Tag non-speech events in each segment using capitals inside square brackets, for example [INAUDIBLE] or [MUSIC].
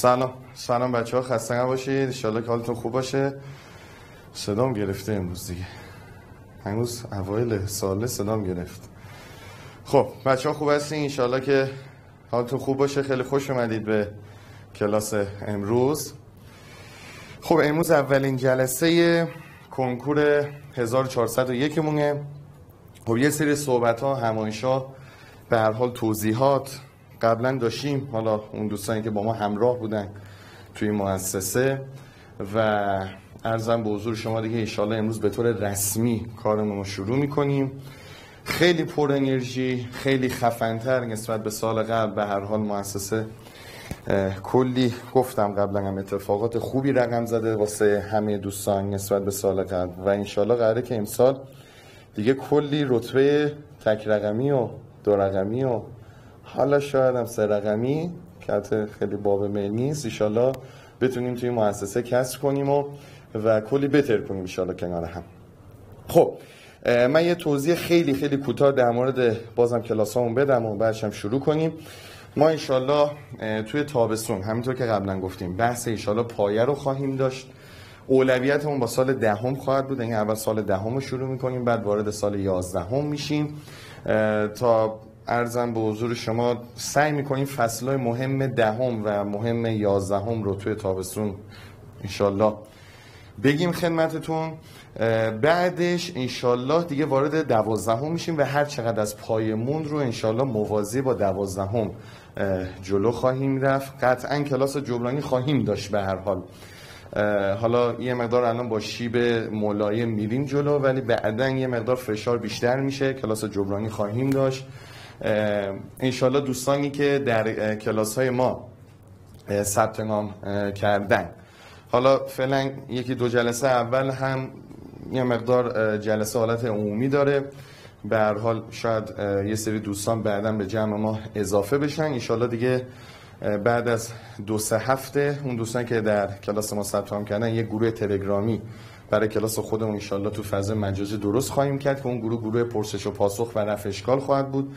سلام. سلام بچه ها خسته نباشید. انشالله که حالتون خوب باشه. صدام گرفته امروز دیگه. هنوز اوایل ساله صدام گرفت. خب بچه ها خوب هستین؟ انشالله که حالتون خوب باشه. خیلی خوش اومدید به کلاس امروز. خب امروز اولین جلسه کنکور 1401 مونه خب یه سری صحبت ها همایش به هر حال توضیحات قبلا داشتیم حالا اون دوستانی که با ما همراه بودن توی مؤسسه و ارزم به حضور شما دیگه ایشالا امروز به طور رسمی کارمون رو شروع می‌کنیم. خیلی پر انرژی خیلی خفنتر نسبت به سال قبل. به هر حال مؤسسه کلی گفتم قبلا هم اتفاقات خوبی رقم زده واسه همه دوستان نسبت به سال قبل. و انشالله قراره که امسال دیگه کلی رتبه تک رقمی و دو رقمی و حالا شاید هم سه رقمی که خیلی باب میل نیست. ایشالله بتونیم توی مؤسسه کسب کنیم و و کلی بهتر کنیم ایشالله کنار هم. خب من یه توضیح خیلی خیلی کوتاه در مورد بازم کلاسامون بدم و بعدش هم شروع کنیم. ما ایشالله توی تابستون همینطور که قبلا گفتیم بحث ایشالله پایه رو خواهیم داشت. اولویتمون با سال دهم خواهد بود. یعنی اول سال دهم رو شروع می‌کنیم بعد وارد سال یازدهم میشیم. تا ارزم به حضور شما سعی می‌کنیم فصلهای مهم دهم و مهم یازدهم رو توی تابستون انشالله بگیم خدمتتون. بعدش انشالله دیگه وارد دوازدهم میشیم و هر چقدر از پایمون رو انشالله موازی با دوازدهم جلو خواهیم رفت. قطعا کلاس جبرانی خواهیم داشت به هر حال. حالا یه مقدار الان با شیب ملایم میریم جلو ولی بعدا یه مقدار فشار بیشتر میشه. کلاس جبرانی خواهیم داشت. انشالله دوستانی که در کلاس های ما ثبت نام کردن. حالا فعلا یکی دو جلسه اول هم یه مقدار جلسه حالت عمومی داره. به هر حال شاید یه سری دوستان بعدا به جمع ما اضافه بشن. انشالله دیگه بعد از دو سه هفته اون دوستان که در کلاس ما ثبت نام کردن یه گروه تلگرامی برای کلاس خودمون انشالله تو فضای مجازی درست خواهیم کرد که اون گروه گروه پرسش و پاسخ و رفع خواهد بود.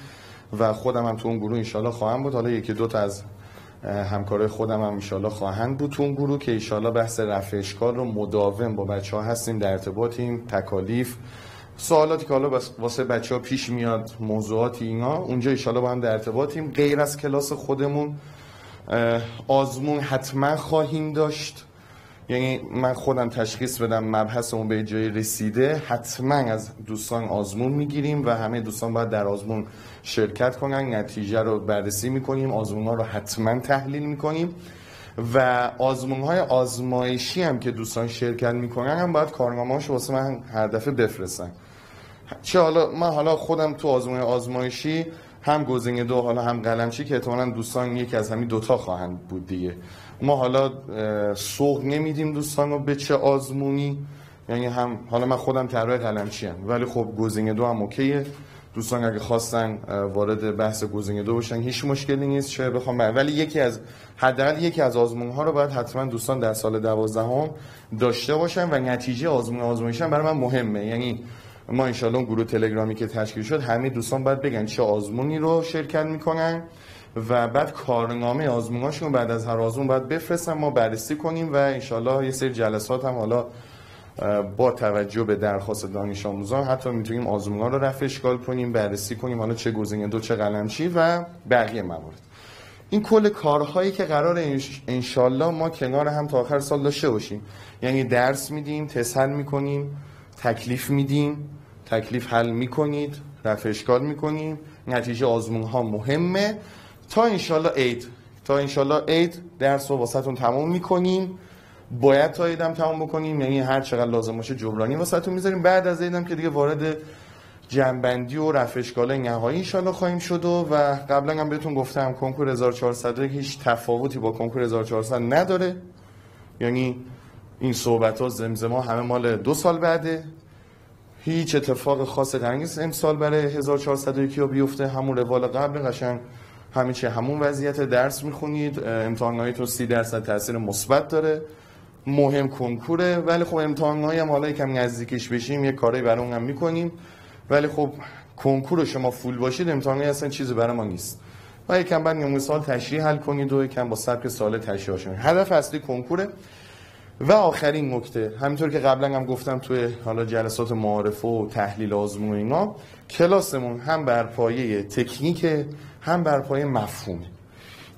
و خودم هم تو اون گروه انشالله خواهم بود. حالا یکی دو تا از همکارای خودم هم انشالله خواهند بود تو اون گروه که انشالله بحث رفع اشکال رو مداوم با بچه ها هستیم در ارتباطیم تکالیف سوالاتی که حالا واسه بچه ها پیش میاد موضوعاتی اینا اونجا انشالله با هم در ارتباطیم. غیر از کلاس خودمون آزمون حتما خواهیم داشت. یعنی من خودم تشخیص بدم مبحث اون به جای رسیده حتما از دوستان آزمون می‌گیریم و همه دوستان باید در آزمون شرکت کنن نتیجه رو بررسی می‌کنیم آزمون ها رو حتما تحلیل می‌کنیم و آزمون های آزمایشی هم که دوستان شرکت می‌کنن هم باید کارنامه‌هاش واسه من هر دفعه بفرستن. چه حالا من حالا خودم تو آزمون آزمایشی هم گزینه دو حالا هم قلمچی که احتمالاً دوستان یکی از همین دوتا خواهند بود دیگه. ما حالا سوق نمیدیم دوستان رو به چه آزمونی. یعنی هم حالا من خودم طراح قلمچی هم ولی خب گزینه دو هم اوکیه. دوستان اگه خواستن وارد بحث گزینه دو بشن هیچ مشکلی نیست. چه بخوام ولی یکی از حداقل یکی از آزمون ها رو باید حتما دوستان در سال دوازدهم داشته باشن و نتیجه آزمون آزمایشن برای من مهمه. یعنی ما انشالله گروه تلگرامی که تشکیل شد همه دوستان باید بگن چه آزمونی رو شرکت می‌کنن. و بعد کارنامه آزموناشون بعد از هر آزمون باید بفرستن ما بررسی کنیم و انشالله یه سری جلسات هم حالا با توجه به درخواست دانش آموزان حتی می‌تونیم آزمون رو رفع اشکال کنیم بررسی کنیم حالا چه گزینه دو چه قلمچی و بقیه موارد. این کل کارهایی که قرار انشالله ما کنار هم تا آخر سال داشته باشیم. یعنی درس میدیم تسهل می‌کنیم تکلیف میدیم تکلیف حل می‌کنید رفع اشکال می‌کنیم. نتیجه آزمون ها مهمه. تا انشالله عید. تا انشالله عید درس رو واسهتون تمام می‌کنیم. باید تا عیدم تمام بکنیم یعنی هر چقدر لازم باشه جبرانی واسهتون می‌ذاریم. بعد از عیدم که دیگه وارد جنبندی و رفع اشکال نهایی انشالله خواهیم شد و قبلا هم بهتون گفتم کنکور 1400 هیچ تفاوتی با کنکور 1400 نداره. یعنی این صحبت ها زمزمه همه مال دو سال بعده. هیچ اتفاق خاص قرار امسال برای 1401 ها بیفته. همون روال قبل قشنگ همین چه همون وضعیت درس می‌خونید امتحاناتتون 30 درصد تاثیر مثبت داره. مهم کنکوره ولی خب امتحانات هم حالا یکم نزدیکش بشیم یه کاری برای هم می‌کنیم. ولی خب کنکور شما فول باشید امتحانات اصلا چیزی برای ما نیست. و یکم بعد نمونه سال تشریح حل کنید و یکم با سبک سال تشریح آشنا هدف اصلی کنکوره. و آخرین نکته همینطور که قبلا هم گفتم توی حالا جلسات معارفه و تحلیل آزمون و اینا کلاسمون هم بر پایه تکنیک هم بر پایه مفهومه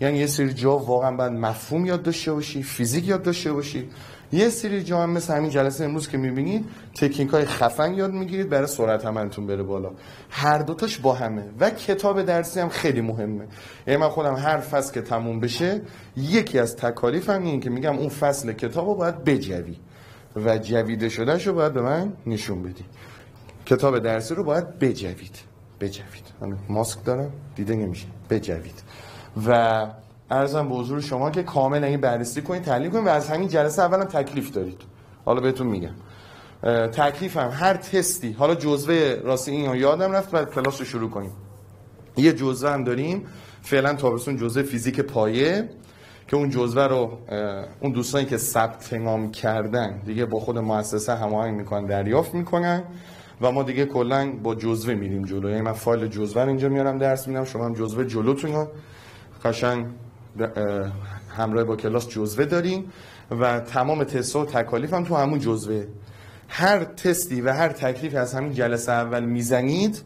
یعنی یه سری جا واقعا باید مفهوم یاد داشته باشی فیزیک یاد داشته باشی. یه سری جا هم مثل همین جلسه امروز که می‌بینید تکنیک های خفن یاد می‌گیرید برای سرعت عملتون بره بالا. هر دوتاش با همه. و کتاب درسی هم خیلی مهمه. یعنی من خودم هر فصل که تموم بشه یکی از تکالیفم این که میگم اون فصل کتاب رو باید بجوی. و جویده شدهش رو باید به من نشون بدی. کتاب درسی رو باید بجوید. بجوید. ماسک دارم دیده نمیشه. بجوید. و ارزم به حضور شما که کامل این بررسی کنید تحلیل کنید و از همین جلسه اولم تکلیف دارید. حالا بهتون میگم. تکلیف هم هر تستی. حالا جزوه راستی این رو یادم رفت بعد کلاس رو شروع کنیم. یه جزوه هم داریم. فعلا تابستون جزوه فیزیک پایه که اون جزوه رو اون دوستانی که ثبت نام کردن دیگه با خود مؤسسه هماهنگ می‌کنن دریافت می‌کنن. و ما دیگه کلا با جزوه میریم جلو. یعنی من فایل جزوه اینجا میارم درس میدم شما هم جزوه جلوتون رو قشنگ همراه با کلاس جزوه داریم و تمام تست و تکالیف هم تو همون جزوه. هر تستی و هر تکلیفی از همین جلسه اول می‌زنید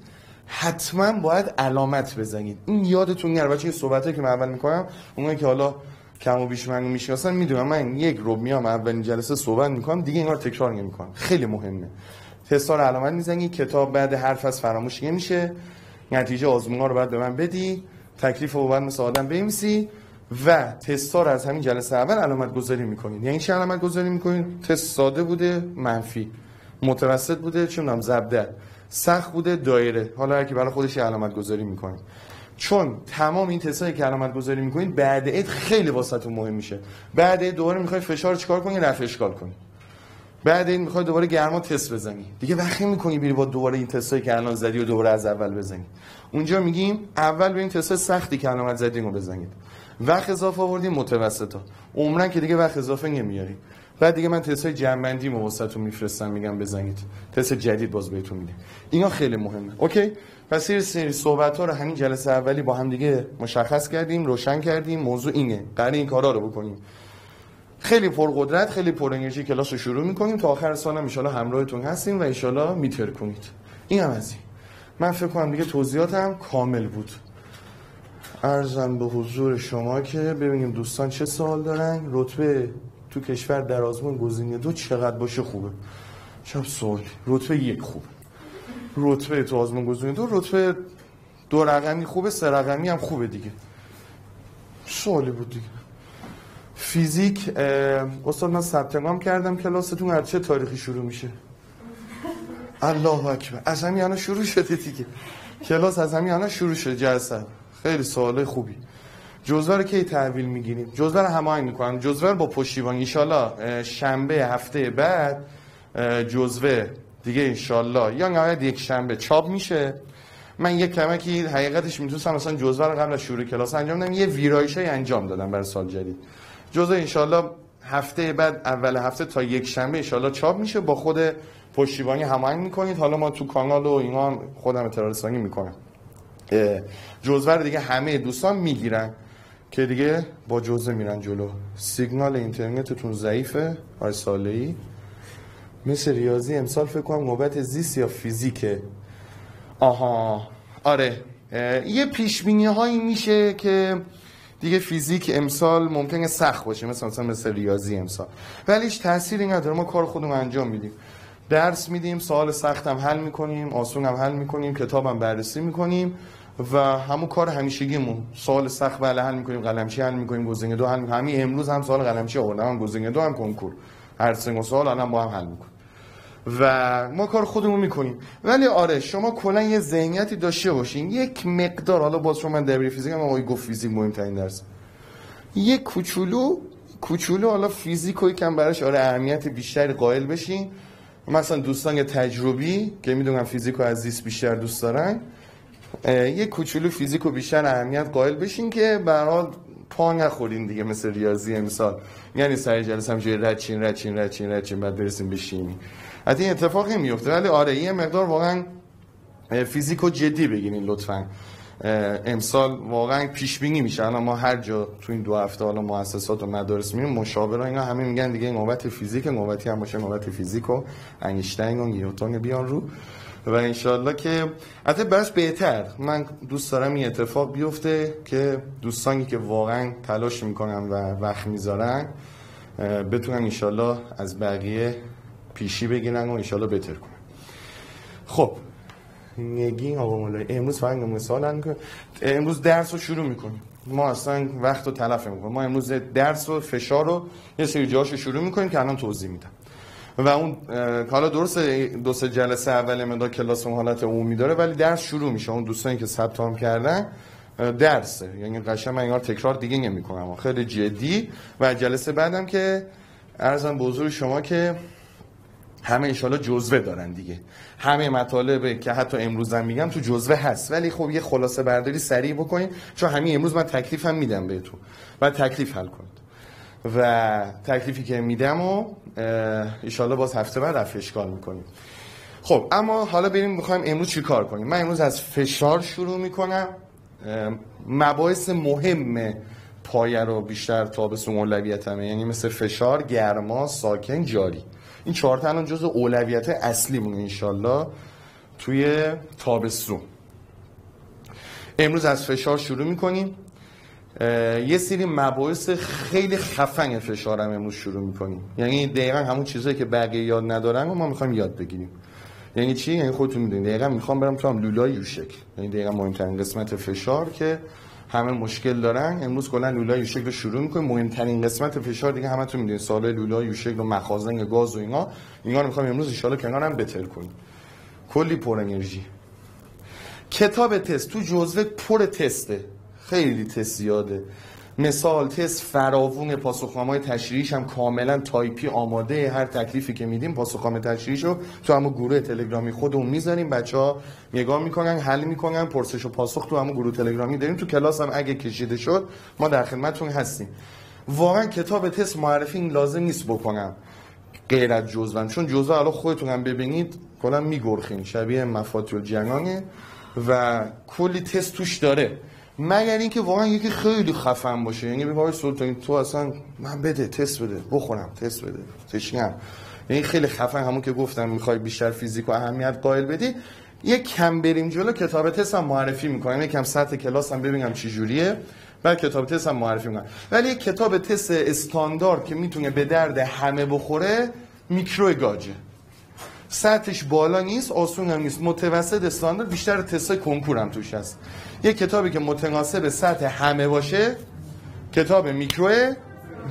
حتما باید علامت بزنید. این یادتون نره بچه صحبتی که من اول می‌کنم اونایی که حالا کم و بیش من می‌شناسن می‌دونم من یک رو میام اولین جلسه صحبت می‌کنم دیگه این رو تکرار نمی‌کنم. خیلی مهمه. تستا رو علامت می‌زنی کتاب بعد هر فصل فراموش نمیشه نتیجه آزمون رو باید به من بدی. تکلیف رو باید مثل آدم بنویسی و تستا از همین جلسه اول علامت گذاری می‌کنید یعنی چه علامت گذاری می‌کنید تست ساده بوده منفی. متوسط بوده می‌دونم زبده. سخت بوده دایره. حالا هر کی برای خودش علامت گذاری می‌کنه. چون تمام این تستایی که علامت گذاری می‌کنید بعد عید خیلی واسهتون مهم میشه. بعد عید دوباره می‌خواید فشار چیکار کنید؟ رفع اشکال کنید. بعد این می‌خوای دوباره گرما تست بزنی. دیگه وقتی می‌کنی بری با دوباره این تستایی که الان زدی و دوباره از اول بزنی. اونجا میگیم اول به این تست سختی که علامت زدیم رو بزنید. وقت اضافه آوردیم متوسطا. عمرن که دیگه وقت اضافه نمیاری. بعد دیگه من تست های جنبندی واسهتون میفرستم میگم بزنید. تست جدید باز بهتون میده اینا خیلی مهمه. اوکی؟ پس یه سری صحبت ها رو همین جلسه اولی با هم دیگه مشخص کردیم روشن کردیم. موضوع اینه. قرار این کارا رو بکنیم. خیلی پرقدرت خیلی پر انرژی کلاس رو شروع می‌کنیم. تا آخر سال هم ان همراهتون هستیم و ان میتر کنید این هم از این. من فکر کنم دیگه توضیحاتم کامل بود. ارزم به حضور شما که ببینیم دوستان چه سوال دارن. رتبه تو کشور در آزمون گزینه دو چقدر باشه خوبه؟ چه سوال. رتبه یک خوبه رتبه تو آزمون گزینه دو رتبه دو رقمی خوبه سه رقمی هم خوبه دیگه. سوالی بود دیگه. فیزیک استاد من ثبت نام کردم کلاستون هر چه تاریخی شروع میشه؟ الله اکبر. از همین شروع شده دیگه. کلاس از همین شروع شده. جلسه. خیلی سوال خوبی. جزوه رو کی تحویل می‌گیریم؟ جزوه رو هماهنگ می‌کنم. جزوه رو با پشتیبان. ان شنبه هفته بعد جزوه دیگه ان یا نهایت یک شنبه. چاپ میشه. من یک کمکی حقیقتش می‌تونستم. مثلا جزوه رو قبل از شروع کلاس انجام بدم. یه ویرایشی انجام دادم برای سال جدید. جزوه انشالله هفته بعد اول هفته تا یک شنبه انشالله چاپ میشه. با خود پشتیبانی هماهنگ می‌کنید. حالا ما تو کانال و اینا خودم اطلاع می‌کنم. جزوه رو دیگه همه دوستان می‌گیرن که دیگه با جزوه میرن جلو. سیگنال اینترنتتون ضعیفه آی ساله ای مثل ریاضی امسال فکر کنم نوبت زیست یا فیزیکه. آها. آره. یه پیش هایی میشه که دیگه فیزیک امسال ممکنه سخت باشه مثل مثلا مثل ریاضی امسال. ولی هیچ تأثیری نداره. ما کار خودمون انجام میدیم. درس میدیم سوال سخت هم حل می‌کنیم آسون هم حل می‌کنیم کتاب هم بررسی می‌کنیم و همون کار همیشگیمون. سوال سخت بله حل می‌کنیم قلمچی حل می‌کنیم گزینه دو حل می‌کنیم. همین امروز هم سوال قلمچی آوردم گزینه دو هم کنکور. هر سه سوال الان با هم حل می‌کنیم. و ما کار خودمون می‌کنیم. ولی آره شما کلا یه ذهنیتی داشته باشین. یک مقدار حالا باز شما من درباره فیزیک آقای گفت فیزیک مهمترین درس. یک کوچولو کوچولو حالا فیزیک کم براش آره اهمیت بیشتری قائل بشین. مثلا دوستان تجربی که می‌دونم فیزیک از زیست بیشتر دوست دارن. یه کوچولو فیزیک و بیشتر اهمیت قائل بشین که به حال پا نخورین دیگه مثل ریاضی امسال یعنی سر جلسه هم جوی رچین رچین رچین رچین بعد برسیم به شیمی. حتی این اتفاقی میفته. ولی آره یه مقدار واقعا فیزیک و جدی بگیرین لطفا. امسال واقعا پیش بینی میشه. الان ما هر جا تو این دو هفته حالا مؤسسات و مدارس میریم مشاورا اینا همه میگن دیگه نوبت فیزیک نوبتی هم باشه نوبت فیزیک و انیشتین و نیوتن بیان رو. و انشالله که حتی برش بهتر. من دوست دارم این اتفاق بیفته که دوستانی که واقعا تلاش می‌کنن و وقت می‌ذارن بتونن انشالله از بقیه پیشی بگیرن و انشالله بهتر کنن. خب نگین آقا مولای امروز فقط مثال امروز درس رو شروع می‌کنیم. ما اصلا وقت رو تلف می‌کنیم ما امروز درس و فشار رو یه سری جاش شروع می‌کنیم که الان توضیح میدم. و اون حالا درست دو سه جلسه اول مدا کلاس اون حالت عمومی داره ولی درس شروع میشه. اون دوستانی که ثبت نام کردن درسه. یعنی قشنگ من انگار تکرار دیگه نمی‌کنم. خیلی جدی. و جلسه بعدم که ارزم به حضور شما که همه انشالله جزوه دارن دیگه. همه مطالب که حتی امروز هم میگم تو جزوه هست. ولی خب یه خلاصه برداری سریع بکنید چون همین امروز من تکلیفم میدم بهتون. و تکلیف حل کنید. و تکلیفی که میدم و ایشالله باز هفته بعد اشکال می‌کنیم. خب اما حالا بریم می‌خوایم امروز چی کار کنیم؟ من امروز از فشار شروع می‌کنم. مباحث مهم پایه رو بیشتر تابستون اولویتمه یعنی مثل فشار گرما ساکن جاری. این چهار تا الان جزء اولویت اصلیمون انشالله توی تابستون. امروز از فشار شروع می‌کنیم. یه سری مباحث خیلی خفن فشارم امروز شروع می‌کنیم. یعنی دقیقا همون چیزایی که بقیه یاد ندارن و ما می‌خوایم یاد بگیریم. یعنی چی؟ یعنی خودتون می‌دونید. دقیقا می‌خوام برم تو هم لولای یوشک. یعنی دقیقا مهمترین قسمت فشار که همه مشکل دارن. امروز کلا لولای یوشک رو شروع می‌کنیم. مهمترین قسمت فشار دیگه همتون می‌دونید سال لولای یوشک و مخازن گاز و اینا. اینا رو می‌خوام امروز ان کنارم بتر کنیم. کلی پر انرژی. کتاب تست. تو جزوه پر تسته. خیلی تست زیاده. مثال تست فراوون پاسخنامه تشریحش هم کاملا تایپی آماده هر تکلیفی که میدیم پاسخنامه تشریحش رو تو همون گروه تلگرامی خودمون می‌ذاریم. بچه ها نگاه می‌کنن حل می‌کنن پرسش و پاسخ تو همون گروه تلگرامی داریم. تو کلاس هم اگه کشیده شد ما در خدمتتون هستیم. واقعا کتاب تست معرفی این لازم نیست بکنم. غیر از جزوان چون جزوه الان خودتون هم ببینید کلا میگرخیم شبیه مفاتیح جنانه و کلی تست توش داره. مگر اینکه واقعا یکی خیلی خفن باشه. یعنی آقای سلطانی تو اصلا من بده تست بده. بخورم تست بده. تشنم. یعنی خیلی خفن همون که گفتم می‌خوای بیشتر فیزیک و اهمیت قائل بدی. یک کم بریم جلو کتاب تست هم معرفی می‌کنم. کم سطح کلاس هم ببینم چی جوریه. بعد کتاب تست هم معرفی می‌کنم. ولی یک کتاب تست استاندارد که می‌تونه به درد همه بخوره میکرو گاجه. سطحش بالا نیست آسون هم نیست. متوسط استاندارد بیشتر تست کنکور هم توش هست. یک کتابی که متناسب سطح همه باشه کتاب میکرو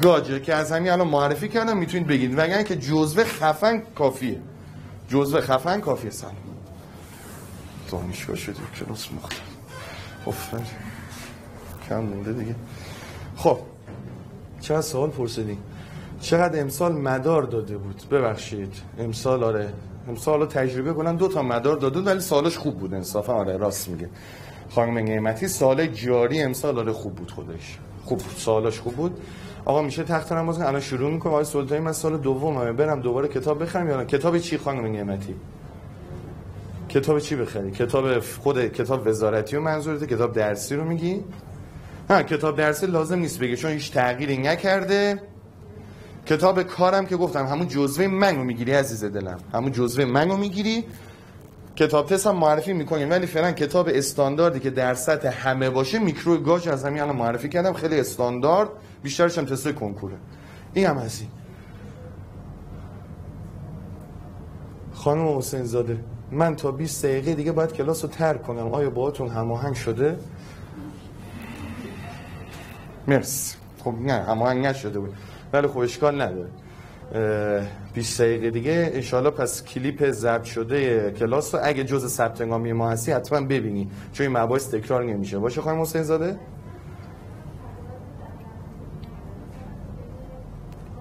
گاجه که از همین الان معرفی کردم می‌تونید بگید. وگرنه که جزوه خفن کافیه. جزوه خفن کافیه سلام دانشگاه شدیم کلاس مختلف افرین. کم مونده دیگه. خب. چه سوال پرسیدیم چقدر امسال مدار داده بود؟ ببخشید. امسال آره. امسال تجربه کنن دو تا مدار داده ولی سالش خوب بود انصافا. آره راست میگه. خانم نعمتی سال جاری امسال آره خوب بود خودش. خوب بود سالش خوب بود. آقا میشه تخت نماز الان شروع می‌کنم؟ آقای سلطانی من سال دومه برم دوباره کتاب بخرم یا کتاب چی خانم نعمتی؟ کتاب چی بخری؟ کتاب خود کتاب وزارتی و منظورته کتاب درسی رو میگی؟ ها کتاب درسی لازم نیست بگی چون هیچ تغییری نکرده. کتاب کارم که گفتم همون جزوه منو می‌گیری عزیز دلم. همون جزوه منو می‌گیری. کتاب تست هم معرفی می‌کنیم ولی فعلا کتاب استانداردی که در سطح همه باشه میکرو گاج از همین الان معرفی کردم. خیلی استاندارد. بیشترش هم تست کنکوره. این هم هستی. خانم حسین زاده من تا 20 دقیقه دیگه باید کلاس رو ترک کنم. آیا باهاتون هماهنگ شده؟ مرسی. خب نه هماهنگ نشده بود. ولی خب اشکال نداره. 20 دقیقه دیگه. انشالله پس کلیپ ضبط شده کلاس رو اگه جز ثبت نامی ما هستی حتما ببینی چون این مباحث تکرار نمیشه. باشه خانم حسین زاده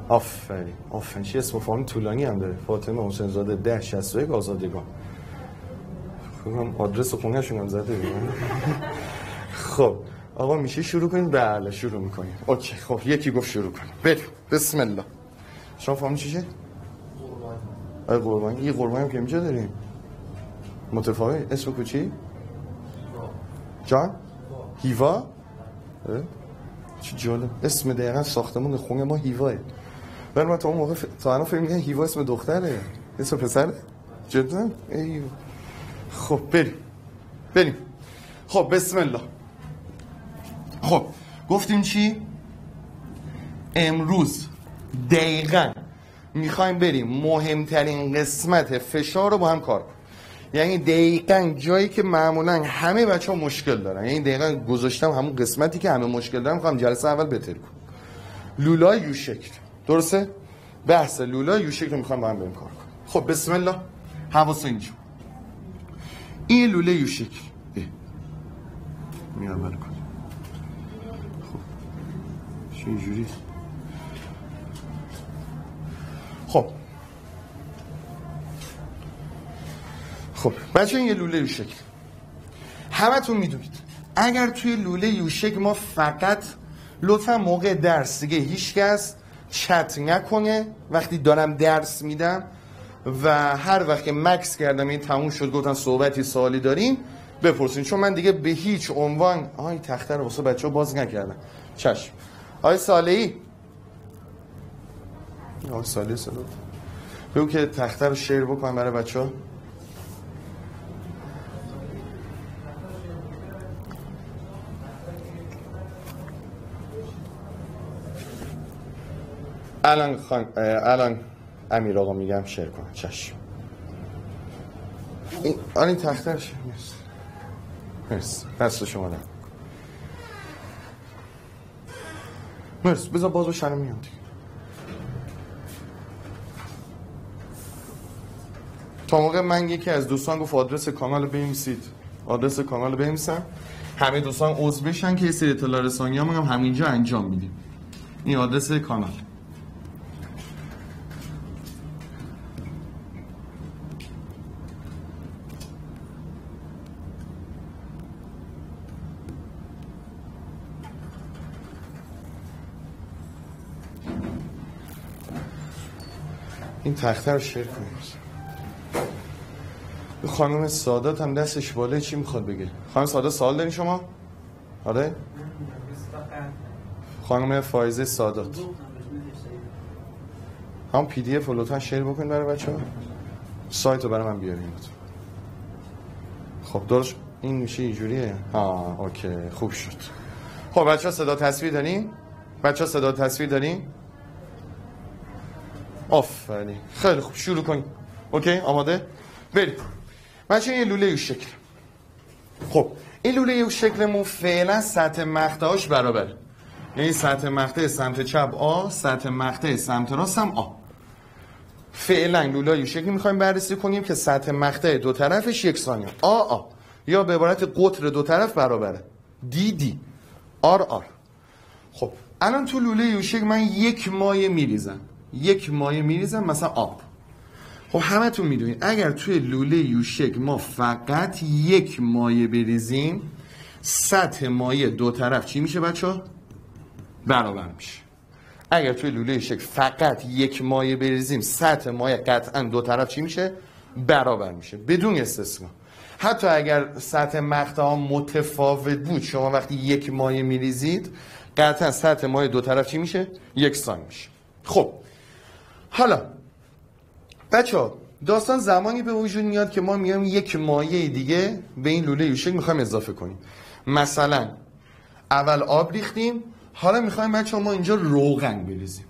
آفرین آفرین. چی اسم فامیل طولانی هم داره. فاطمه حسین زاده 1061 آزادگان. خودم آدرس خونه شون هم زده. [LAUGHS] خب. آقا میشه شروع کنید بله شروع می‌کنیم. اوکی خب یکی گفت شروع کنیم. بریم. بسم الله. شما فهمی چیشه؟ آره قربانی. یه قربانی هم که اینجا داریم. متفاوت. اسم کوچی؟ جان؟ هیوا. چه جالب. اسم دقیقا ساختمون خونه ما هیواه. ولی من تا اون موقع ف... تا الان فکر می‌کردم هیوا اسم دختره. اسم پسره؟ جدا؟ ای. خب بریم. بریم. خب بسم الله. خب گفتیم چی؟ امروز دقیقا می‌خوایم بریم مهمترین قسمت فشار رو با هم کار یعنی دقیقا جایی که معمولا همه بچه ها مشکل دارن. یعنی دقیقا گذاشتم همون قسمتی که همه مشکل دارن می‌خوام جلسه اول بهتر کنم. لولای یو شکل درسته؟ بحث لولای یو شکل رو می‌خوام با هم بریم کار کنیم. خب بسم الله. حواس اینجا. این لوله یو شکل میام بر کنیم خب چه اینجوری؟ خب. خب بچه این یه لوله یو شکل همتون می‌دونید. اگر توی لوله یو شکل ما فقط لطفا موقع درس دیگه هیچ کس چت نکنه. وقتی دارم درس میدم و هر وقت که مکس کردم این تموم شد گفتن صحبتی سوالی داریم بپرسین. چون من دیگه به هیچ عنوان آی تخته رو واسه بچه باز نکردم. چشم. آی صالحی. آی صالحی صدا بگو که تخته رو شیر بکنم برای بچه الان خان... الان امیر آقا میگم شیر کنم چشم. این آن این شیر مرسی. مرسی. دست شما دارم مرسی. بذار باز بشنه میام دیگه تا موقع من یکی از دوستان گفت آدرس کانال بنویسید. آدرس کانال بنویسم. همه دوستان عضو بشن که یه سری اطلاع رسانی هم همینجا انجام میدیم. این آدرس کانال. تخته رو شیر کنیم. خانم سادات هم دستش بالا چی می‌خواد بگه؟ خانم سادات سوال دارین شما؟ آره؟ خانم فایزه سادات. هم PDF لطفا share بکنید برای بچه ها سایت رو برای من بیارین لطفا. خب درست این میشه اینجوریه؟ ها okay خوب شد. خب بچه ها صدا تصویر دارین؟ بچه ها صدا تصویر دارین؟ آفرین. خیلی خوب. شروع کنیم. okay؟ آماده؟ بریم. بچه یه لوله یو شکل. خب این لوله یو شکلمون فعلا سطح مقطعاش برابره. یعنی سطح مقطع سمت چپ آ سطح مقطع سمت راست هم آ. فعلا لوله یو شکل می‌خوایم بررسی کنیم که سطح مقطع دو طرفش یک ثانیه. آ آ. یا به عبارت قطر دو طرف برابره. دی دی آر آر خب الان تو لوله یو شکل من یک مایه میریزم. یک مایه میریزم مثلا آب خب همتون می‌دونید اگر توی لوله یوشک ما فقط یک مایه بریزیم سطح مایه دو طرف چی میشه بچه؟ برابر میشه اگر توی لوله یوشک فقط یک مایه بریزیم سطح مایه قطعا دو طرف چی میشه؟ برابر میشه بدون استثنا حتی اگر سطح مقطع ها متفاوت بود شما وقتی یک مایه میریزید قطعا سطح مایه دو طرف چی میشه؟ یک سان میشه خب حالا بچه ها داستان زمانی به وجود میاد که ما میایم یک مایه دیگه به این لوله یوشک می‌خوایم اضافه کنیم. مثلا اول آب ریختیم حالا می‌خوایم بچه ها ما اینجا روغن بریزیم.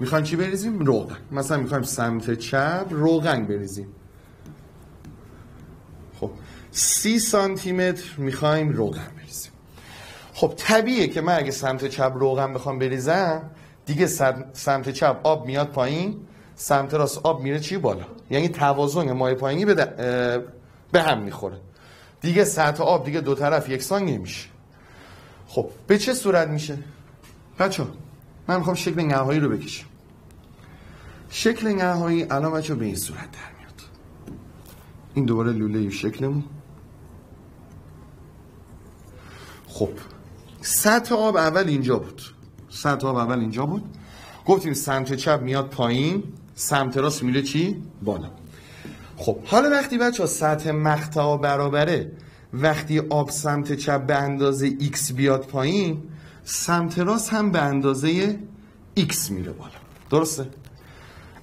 می‌خوایم چی بریزیم؟ روغن. مثلا می‌خوایم سمت چپ روغن بریزیم. خب سی سانتی متر می‌خوایم روغن بریزیم. خب طبیعه که من اگه سمت چپ روغن بخوام بریزم دیگه سمت چپ آب میاد پایین سمت راست آب میره چی؟ بالا. یعنی توازن مایه پایینی به, به هم می‌خوره. دیگه سطح آب دیگه دو طرف یکسان نمیشه. خب به چه صورت میشه؟ بچه من می‌خوام شکل نهایی رو بکشم. شکل نهایی الان بچه به این صورت در میاد. این دوباره لوله شکلمون. خب سطح آب اول اینجا بود. آب اول اینجا بود. گفتیم سمت چپ میاد پایین. سمت راست میره چی؟ بالا. خب حالا وقتی بچه ها سطح مقطع برابره وقتی آب سمت چپ به اندازه x بیاد پایین سمت راست هم به اندازه x میره بالا. درسته؟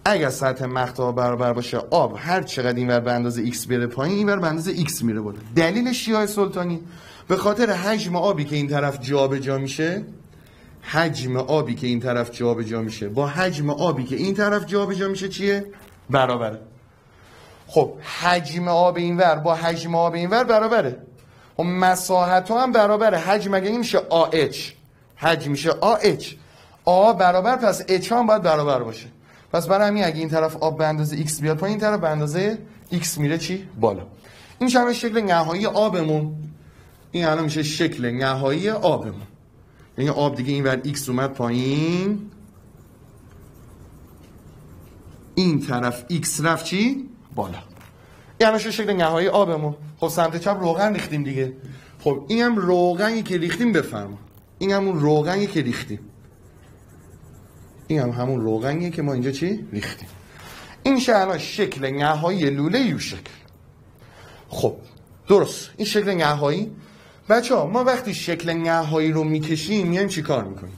اگر سطح مقطع برابر باشه آب هر چقدر اینور به اندازه x بره پایین اینور به اندازه x میره بالا. دلیلش چیه سلطانی. به خاطر حجم آبی که این طرف جابجا جا میشه حجم آبی که این طرف جابجا جا میشه. با حجم آبی که این طرف جابجا جا میشه چیه؟ برابره. خب حجم آب اینور با حجم آب اینور برابره. خب مساحت هم برابره. حجم اگه این میشه AH حجم میشه AH آ برابر پس H هم باید برابر باشه. پس برای همین اگه این طرف آب به اندازه x بیاد پایین این طرف به اندازه x میره چی؟ بالا. این میشه شکل نهایی آبمون. این الان میشه شکل نهایی آبمون. یعنی آب دیگه این ور x اومد پایین. این طرف x رفت چی؟ بالا. این الان شکل نهایی آبمون. خب سمت چپ روغن ریختیم دیگه. خب این هم روغنی که ریختیم بفرما. این همون روغنی که ریختیم. این هم همون روغنیه که ما اینجا چی؟ ریختیم. این الان شکل نهایی لوله یو شکل خب درست. این شکل نهایی بچه ها ما وقتی شکل نهایی رو می‌کشیم میایم چی کار می‌کنیم؟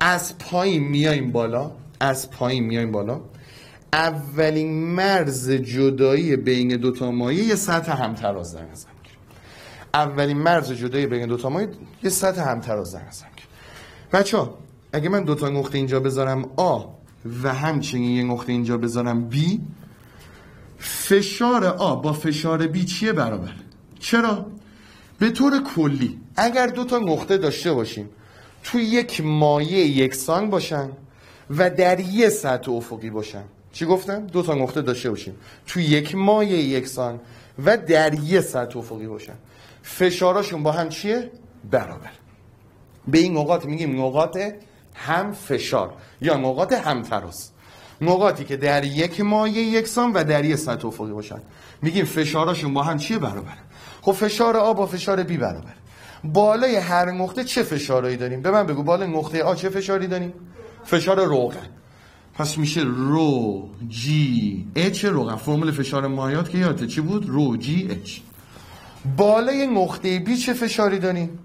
از پایین میایم بالا از پایین میایم بالا. اولین مرز جدایی بین دوتا مایه یه سطح همتراز در نظر اولین مرز جدایی بین دوتا مایه یه سطح همتراز در نظر بچه ها اگه من دوتا نقطه اینجا بذارم آ و همچنین یه نقطه اینجا بذارم B فشار آ با فشار B چیه برابر؟ چرا؟ به طور کلی اگر دوتا نقطه داشته باشیم توی یک مایه یکسان باشن و در یه سطح افقی باشن. چی گفتم؟ دو تا نقطه داشته باشیم. توی یک مایه یکسان و در یه سطح افقی باشن. فشاراشون با هم چیه؟ برابر. به این نقاط میگیم نقاط هم فشار یا نقاط هم تراس نقاطی که در یک مایه یکسان و در یک سطح افقی باشن. میگیم فشاراشون با هم چیه برابر؟ خب فشار آ با فشار بی برابر. بالای هر نقطه چه فشارهایی داریم؟ به من بگو بالای نقطه آ چه فشاری داریم؟ فشار روغن. پس میشه رو جی اچ روغن. فرمول فشار مایات که یادته چی بود؟ رو جی اچ. بالای نقطه بی چه فشاری داریم؟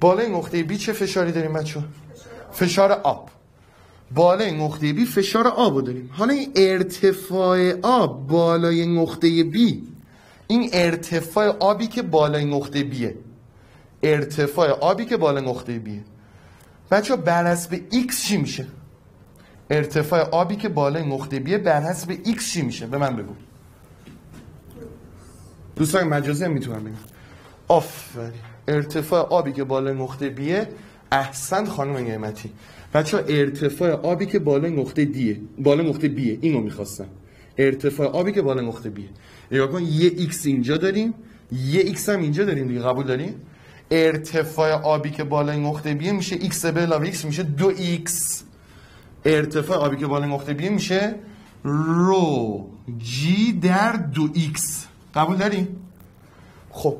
بالای نقطه بی چه فشاری داریم بچه فشار آب. بالای نقطه بی فشار آب داریم. حالا این ارتفاع آب بالای نقطه بی این ارتفاع آبی که بالای نقطه بیه ارتفاع آبی که بالای نقطه بیه بچه بر حسب x چی میشه؟ ارتفاع آبی که بالای نقطه بیه بر حسب x چی میشه؟ به من بگو. دوستان مجازی هم می‌تونن بگن. آفرین. ارتفاع آبی که بالا نقطه بیه احسن خانم نعمتی. بچه ارتفاع آبی که بالا نقطه دیه بالا نقطه بیه اینو می‌خواستم. ارتفاع آبی که بالا نقطه بیه نگاه کن یه x اینجا داریم. یه x هم اینجا داریم دیگه. قبول داریم ارتفاع آبی که بالا نقطه بیه میشه ایکس به علاوه ایکس میشه دو ایکس ارتفاع آبی که بالا نقطه بیه میشه رو جی در دو ایکس قبول داری؟ خب.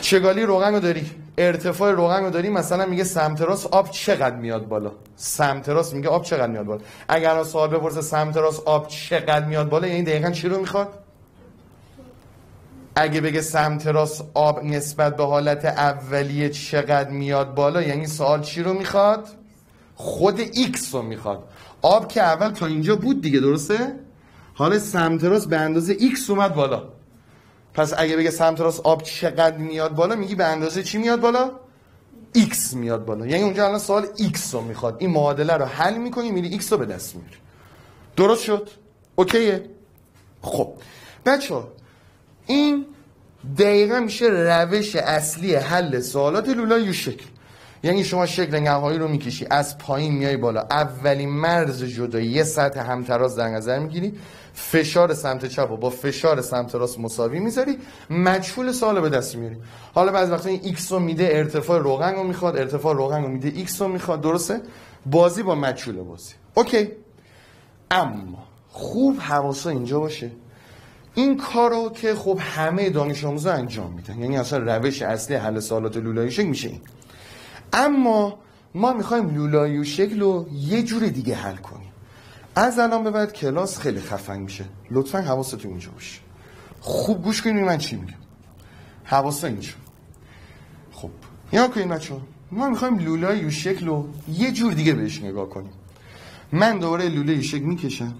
چگالی روغن رو داری؟ ارتفاع روغن رو داری مثلا میگه سمت راست آب چقدر میاد بالا؟ سمت راست میگه آب چقدر میاد بالا؟ اگر سوال بپرسه سمت راست آب چقدر میاد بالا یعنی دقیقا چی رو می‌خواد؟ اگه بگه سمت راست آب نسبت به حالت اولیه چقدر میاد بالا یعنی سوال چی رو می‌خواد؟ خود ایکس رو می‌خواد. آب که اول تا اینجا بود دیگه درسته؟ حالا سمت راست به اندازه x اومد بالا. پس اگه بگه سمت راست آب چقدر میاد بالا میگی به اندازه چی میاد بالا؟ X میاد بالا. یعنی اونجا الان سوال x رو می‌خواد. این معادله رو حل می‌کنی میری x رو به دست میاری. درست شد؟ اوکیه؟ خب. بچه این دقیقا میشه روش اصلی حل سوالات لولا یو شکل. یعنی شما شکل نهایی رو می‌کشی از پایین میای بالا. اولین مرز جدایی یه سطح همتراز در نظر می‌گیری. فشار سمت چپ و با فشار سمت راست مساوی می‌ذاری مجهول سوال به دست میاری. حالا بعضی وقتا این ایکس رو میده ارتفاع روغن رو می‌خواد ارتفاع روغن رو میده ایکس رو می‌خواد درسته؟ بازی با مجهول بازی. اوکی اما خوب حواسا اینجا باشه. این کارو که خب همه دانش آموزا انجام میدن یعنی اصلا روش اصلی حل سوالات لولایی میشه این. اما ما می‌خوایم لولایی شکل رو یه جور دیگه حل کنیم. از الان به بعد کلاس خیلی خفن میشه. لطفا حواستون اینجا باشه. خوب گوش کنید من چی میگم؟ حواستون اینجا. خب یا کنید بچه ما می‌خوایم لوله یو شکل رو یه جور دیگه بهش نگاه کنیم. من دوباره لوله یو شکل می‌کشم.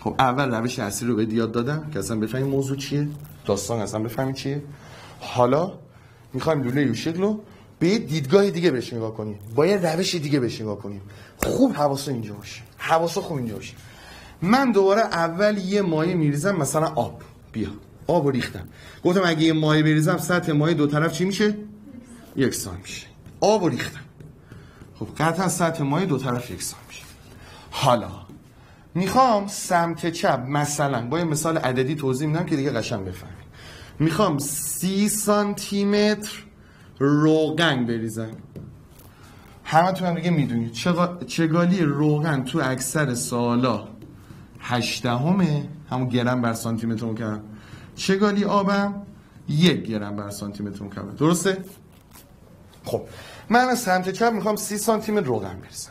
خب اول روش اصلی رو به یاد دادم که اصلا بفهمیم موضوع چیه. داستان اصلا بفهمیم چیه. حالا می‌خوایم لوله یو شکل رو به دیدگاه دیگه بهش نگاه کنیم با یه روش دیگه بهش نگاه کنیم خوب حواسو اینجا باشه حواسو خوب اینجا باشه من دوباره اول یه مایه میریزم مثلا آب. بیا. آب رو ریختم. گفتم اگه یه مایه بریزم سطح مایه دو طرف چی میشه؟ یکسان میشه. آب رو ریختم. خب قطعا سطح مایه دو طرف یکسان میشه. حالا می‌خوام سمت چپ مثلا با یه مثال عددی توضیح میدم که دیگه قشنگ بفهمید می‌خوام سی سانتی متر روغن بریزم همه تو هم دیگه می‌دونید چگالی روغن تو اکثر سالا؟ هشتهمه؟ همون گرم بر سانتی متر مکعب چگالی آبم؟ یک گرم بر سانتی متر مکعب درسته؟ خب من از سمت چپ می‌خوام سی سانتی متر روغن بریزم.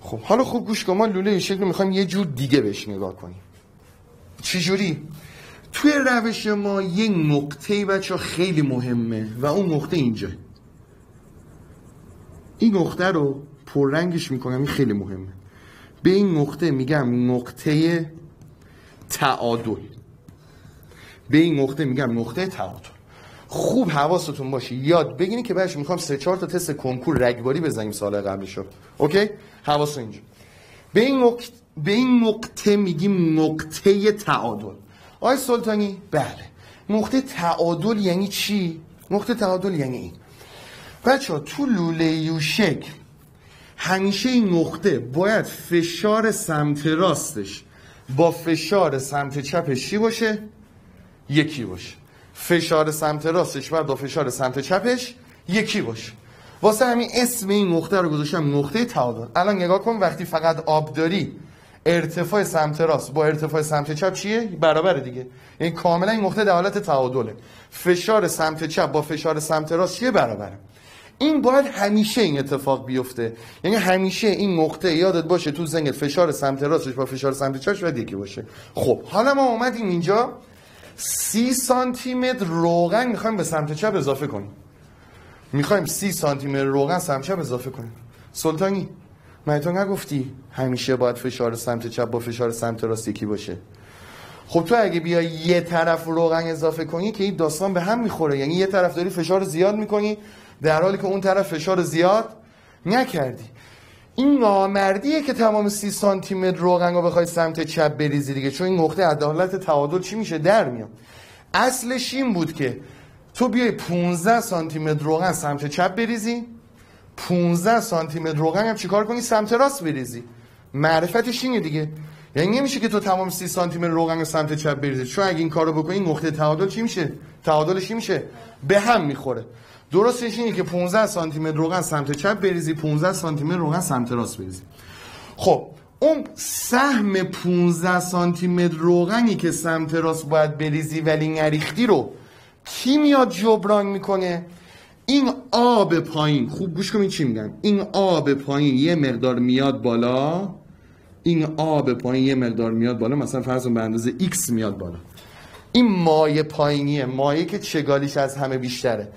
خب حالا خوب گوش کن. ما لوله این شکل می‌خوایم یه جور دیگه بهش نگاه کنیم. چجوری؟ توی روش ما یه نقطه بچه خیلی مهمه و اون نقطه اینجا. این نقطه رو پررنگش می‌کنم این خیلی مهمه. به این نقطه میگم نقطه تعادل. به این نقطه میگم نقطه تعادل. خوب حواستون باشه یاد بگینی که بعدش می‌خوام سه چهار تا تست کنکور رگباری بزنیم سال قبلشو. اوکی؟ حواستون اینجا. به این نقطه به این نقطه میگیم نقطه تعادل. آقای سلطانی بله. نقطه تعادل یعنی چی؟ نقطه تعادل یعنی این. بچه ها تو لوله یو شکل همیشه این نقطه باید فشار سمت راستش با فشار سمت چپش چی باشه؟ یکی باشه. فشار سمت راستش باید با فشار سمت چپش یکی باشه. واسه همین اسم این نقطه رو گذاشتم نقطه تعادل. الان نگاه کن وقتی فقط آب داری ارتفاع سمت راست با ارتفاع سمت چپ چیه؟ برابره دیگه. یعنی کاملا این نقطه در حالت تعادله. فشار سمت چپ با فشار سمت راست چیه؟ برابره. این باید همیشه این اتفاق بیفته. یعنی همیشه این نقطه یادت باشه تو زنگت فشار سمت راستش با فشار سمت چپش باید یکی باشه. خب حالا ما اومدیم اینجا. سی سانتی متر روغن می‌خوایم به سمت چپ اضافه کنیم. می‌خوایم سی سانتی متر روغن سمت چپ اضافه کنیم. سلطانی. من تو نگفتی همیشه باید فشار سمت چپ با فشار سمت راست یکی باشه؟ خب تو اگه بیای یه طرف روغن اضافه کنی که این داستان به هم می‌خوره. یعنی یه طرف داری فشار زیاد می‌کنی در حالی که اون طرف فشار زیاد نکردی. این نامردیه که تمام سی سانتی متر روغن رو بخوای سمت چپ بریزی دیگه. چون این نقطه عدالت تعادل چی میشه؟ در میاد. اصلش این بود که تو بیای 15 سانتی متر روغن سمت چپ بریزی. 15 سانتی متر روغن هم چیکار کنی؟ سمت راست بریزی. معرفتش اینه دیگه. یعنی نمیشه که تو تمام 30 سانتی متر روغن سمت چپ بریزی. چون اگه این کارو بکنی نقطه تعادل چی میشه؟ تعادلش چی میشه؟ به هم می‌خوره. درستش اینه که 15 سانتی متر روغن سمت چپ بریزی 15 سانتی متر روغن سمت راست بریزی. خب اون سهم 15 سانتی متر روغنی که سمت راست باید بریزی ولی نریختی رو کی میاد جبران می‌کنه؟ این آب پایین. خوب گوش کنید چی میگم این آب پایین یه مقدار میاد بالا. این آب پایین یه مقدار میاد بالا. مثلا فرض به اندازه x میاد بالا. این مایه پایینیه. مایه که چگالیش از همه بیشتره.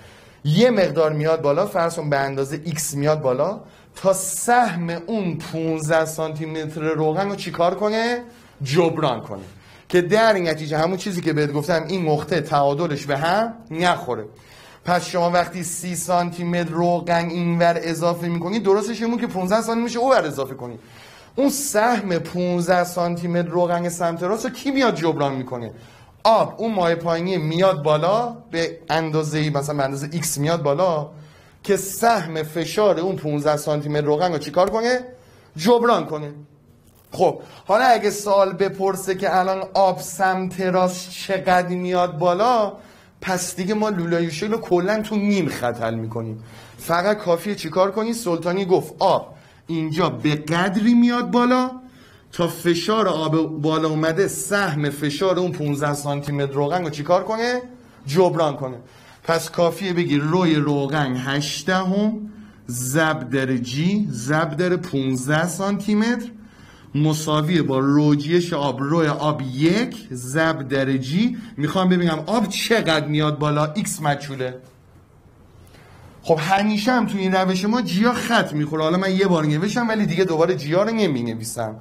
یه مقدار میاد بالا. فرض به اندازه x میاد بالا. تا سهم اون 15 سانتی متر روغن رو چیکار کنه؟ جبران کنه. که در این نتیجه همون چیزی که بهت گفتم این نقطه تعادلش به هم نخوره. پس شما وقتی سی سانتی متر روغن اینور اضافه می‌کنی درستش اینه که 15 سانتی میشه اونور اضافه کنی. اون سهم 15 سانتی متر روغن سمت راست کی میاد جبران می‌کنه؟ آب. اون مایه پایینی میاد بالا به اندازه مثلا به اندازه x میاد بالا که سهم فشار اون 15 سانتی متر روغن رو چیکار کنه؟ جبران کنه. خب حالا اگه سال بپرسه که الان آب سمت راست چقدر میاد بالا پس دیگه ما لولای رو کلا تو نیم خط حل می‌کنیم. فقط کافیه چیکار کنی؟ سلطانی گفت آب اینجا به قدری میاد بالا تا فشار آب بالا اومده سهم فشار اون 15 سانتی متر روغن رو چیکار کنه؟ جبران کنه. پس کافیه بگی روی روغن 8 هم زب در جی زب در 15 سانتی متر مساوی با روجیش آب روی آب یک زب در جی. می‌خوام ببینم آب چقدر میاد بالا؟ x مجهوله. خب همیشه هم تو این روش ما جیا خط می‌خوره. حالا من یه بار نوشتم ولی دیگه دوباره جیا رو نمی نویسم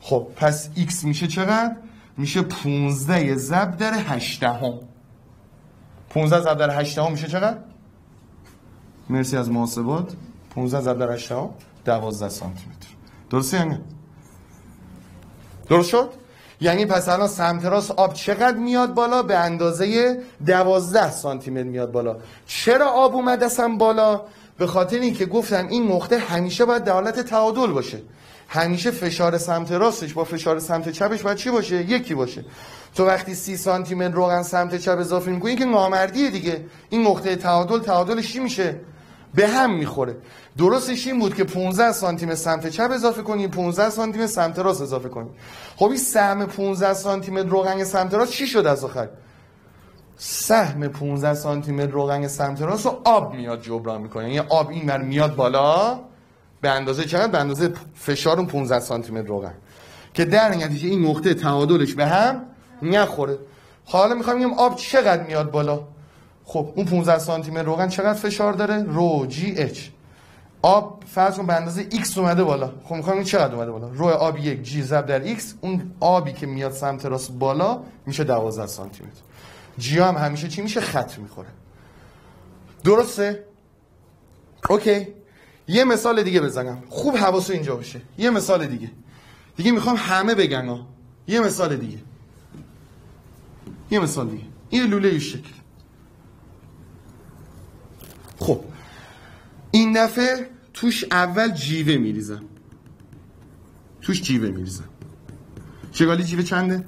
خب پس x میشه چقدر؟ میشه 15 زب در 8 هم 15 زب در 8 هم میشه چقدر؟ مرسی از محاسبات. 15 زب در 8 هم 12 سانتی متر. درسته؟ درست شد؟ یعنی پس الان سمت راست آب چقدر میاد بالا؟ به اندازه 12 سانتی متر میاد بالا. چرا آب اومد اصلا بالا؟ به خاطر اینکه گفتم این نقطه همیشه باید در حالت تعادل باشه. همیشه فشار سمت راستش با فشار سمت چپش باید چی باشه؟ یکی باشه. تو وقتی سی سانتی متر روغن سمت چپ اضافه می‌کنی که نامردیه دیگه. این نقطه تعادل تعادلش چی میشه؟ به هم می‌خوره. درستش این بود که 15 سانتی متر سمت چپ اضافه کنی 15 سانتی متر سمت راست اضافه کنی. خب این سهم 15 سانتی متر روغن سمت راست چی شد از آخر؟ سهم 15 سانتی متر روغن سمت راست رو آب میاد جبران می‌کنه. یعنی آب این بر میاد بالا به اندازه چقدر؟ به اندازه فشار اون 15 سانتی متر روغن. که در نتیجه این نقطه تعادلش به هم نخوره. حالا می‌خوام بگم آب چقدر میاد بالا؟ خب اون 15 سانتی متر روغن چقدر فشار داره؟ رو جی اچ. آب فرض کن به اندازه x اومده بالا. خب می‌خوام چقدر اومده بالا. رو آب یک جی ضرب در x اون آبی که میاد سمت راست بالا میشه 12 سانتی متر جی هم همیشه چی میشه؟ خط می‌خوره. درسته؟ اوکی. یه مثال دیگه بزنم. خوب حواسو اینجا باشه. یه مثال دیگه. دیگه می‌خوام همه بگن ها. یه مثال دیگه. یه مثال دیگه. این لوله شکل. خب. این دفعه توش اول جیوه میریزم. توش جیوه میریزم. چگالی جیوه چنده؟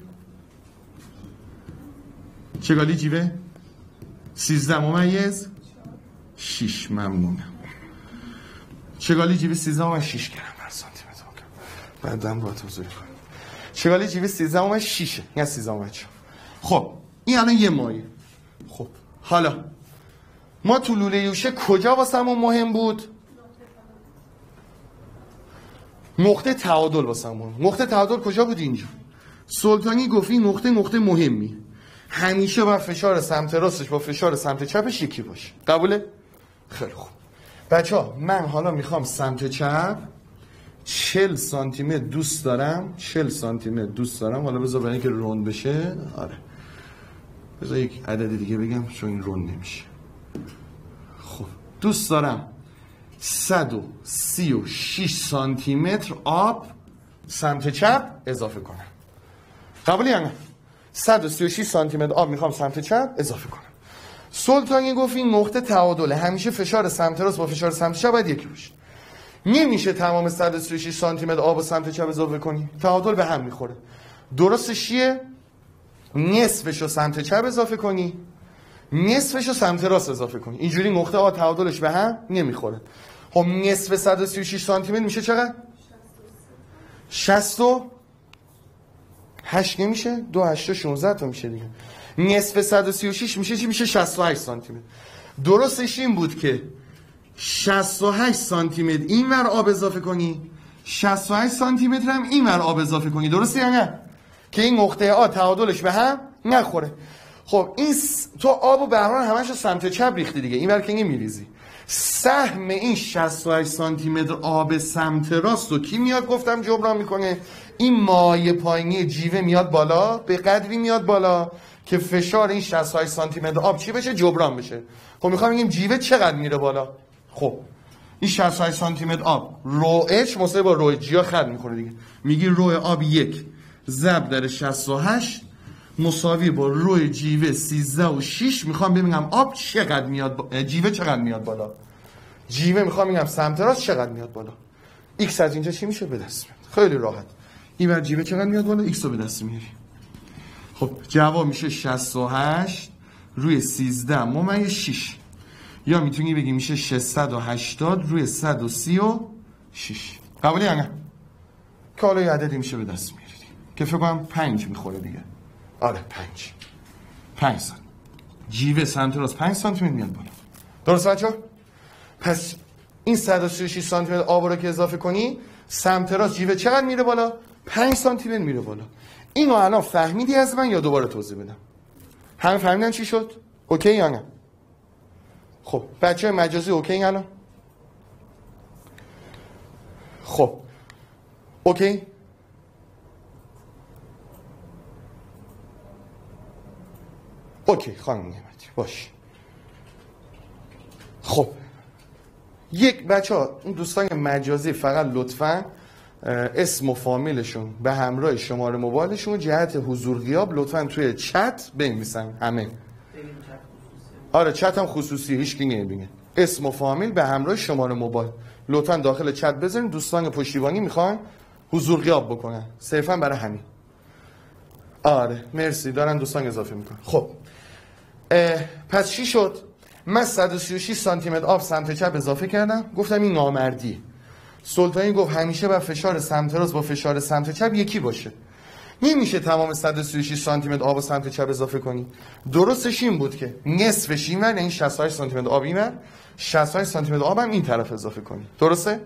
چگالی جیوه؟ سیزده ممیز شیش ممنونم. چگالی جیوه سیزده ممیز شیش گرم بر سانتی متر بعدم با توضیح کنم. چگالی جیوه سیزده ممیز شیشه. نه سیزده ممیز خب این الان یه مایه. خب حالا. ما تو لوله یوشه کجا واسمون مهم بود؟ نقطه تعادل واسمون. نقطه تعادل کجا بود اینجا؟ سلطانی گفت این نقطه نقطه مهمی. همیشه با فشار سمت راستش با فشار سمت چپش یکی باشه. قبوله؟ خیلی خوب. بچه من حالا می‌خوام سمت چپ 40 سانتی متر دوست دارم. 40 سانتی متر دوست دارم. حالا بذار برای اینکه روند بشه. آره. بذار یک عدد دیگه بگم چون این روند نمیشه. خب دوست دارم. 136 سانتی متر آب سمت چپ اضافه کنم. قبولی نه؟ 136 سانتی متر آب می‌خوام سمت چپ اضافه کنم. سلطانی گفت این نقطه تعادله. همیشه فشار سمت راست با فشار سمت چپ باید یکی باشه. نمیشه تمام 136 سانتی متر آب سمت چپ اضافه کنی. تعادل به هم می‌خوره. درستش چیه؟ نصفش رو سمت چپ اضافه کنی. نصفش رو سمت راست اضافه کنی. اینجوری نقطه آ تعادلش به هم نمی‌خوره. خب نصف 136 سانتی متر میشه چقدر؟ 60 8 نمیشه؟ 2 8 16 تا میشه دیگه. نصف 136 میشه چی؟ میشه 68 سانتی متر درستش این بود که 68 سانتی متر این ور آب اضافه کنی. 68 سانتی متر هم این ور آب اضافه کنی. درسته یا نه؟ که این نقطه آ تعادلش به هم نخوره. خب این س... تو آب و بهران همش سمت چپ ریختی دیگه این که میریزی سهم این 68 سانتی متر آب سمت راست و کی میاد؟ گفتم جبران می‌کنه. این مایه پایینی جیوه میاد بالا به قدری میاد بالا که فشار این 68 سانتی متر آب چی بشه؟ جبران بشه. خب می‌خوام بگیم جیوه چقدر میره بالا؟ خب این 68 سانتی متر آب رو اچ مساوی با رو جیا خط می‌کنه دیگه. میگی رو آب یک ضرب در 68 مساوی با روی جیوه 13 و 6 می‌خوام ببینم آب چقدر میاد با... جیوه چقدر میاد بالا. جیوه می‌خوام ببینم سمت راست چقدر میاد بالا. ایکس از اینجا چی میشه؟ به دست میاد. خیلی راحت. این ور جیوه چقدر میاد بالا؟ ایکس رو به دست میاری. خب جواب میشه 68 روی 13 ممیز 6 یا می‌تونی بگی میشه 680 روی 136 قبولی یا نه که حالا یه عددی میشه به دست میاری. که فکر کنم 5 می‌خوره دیگه. آره 5 5 سانت جیوه سمت راست. 5 سانتی متر میاد بالا. درست بچه پس این 136 سانتی متر آب رو که اضافه کنی سمت راست جیوه چقدر میره بالا؟ 5 سانتی متر میره بالا. اینو الان فهمیدی از من یا دوباره توضیح بدم؟ همه فهمیدن چی شد؟ اوکی یا نه؟ خب بچه مجازی اوکی الان؟ خب. اوکی؟ اوکی خانم نعمتی باش. خب یک بچه ها اون دوستان مجازی فقط لطفا اسم و فامیلشون به همراه شماره موبایلشون جهت حضور غیاب لطفا توی چت بنویسن همه. آره چت هم خصوصی هیچ کی نمی‌بینه. اسم و فامیل به همراه شماره موبایل. لطفا داخل چت بذارین دوستان پشتیبانی می‌خوان حضور غیاب بکنن. صرفا برای همین. آره مرسی. دارن دوستان اضافه می‌کنن. خب. پس چی شد؟ من 136 سانتی متر آب سمت چپ اضافه کردم گفتم این نامردی. سلطانی گفت همیشه با فشار سمت راست با فشار سمت چپ یکی باشه. نمیشه تمام 136 سانتی متر آب سمت چپ اضافه کنی. درستش این بود که نصفش اینور یعنی 68 سانتی متر آب اینور 68 سانتی متر آب هم این طرف اضافه کنی. درسته؟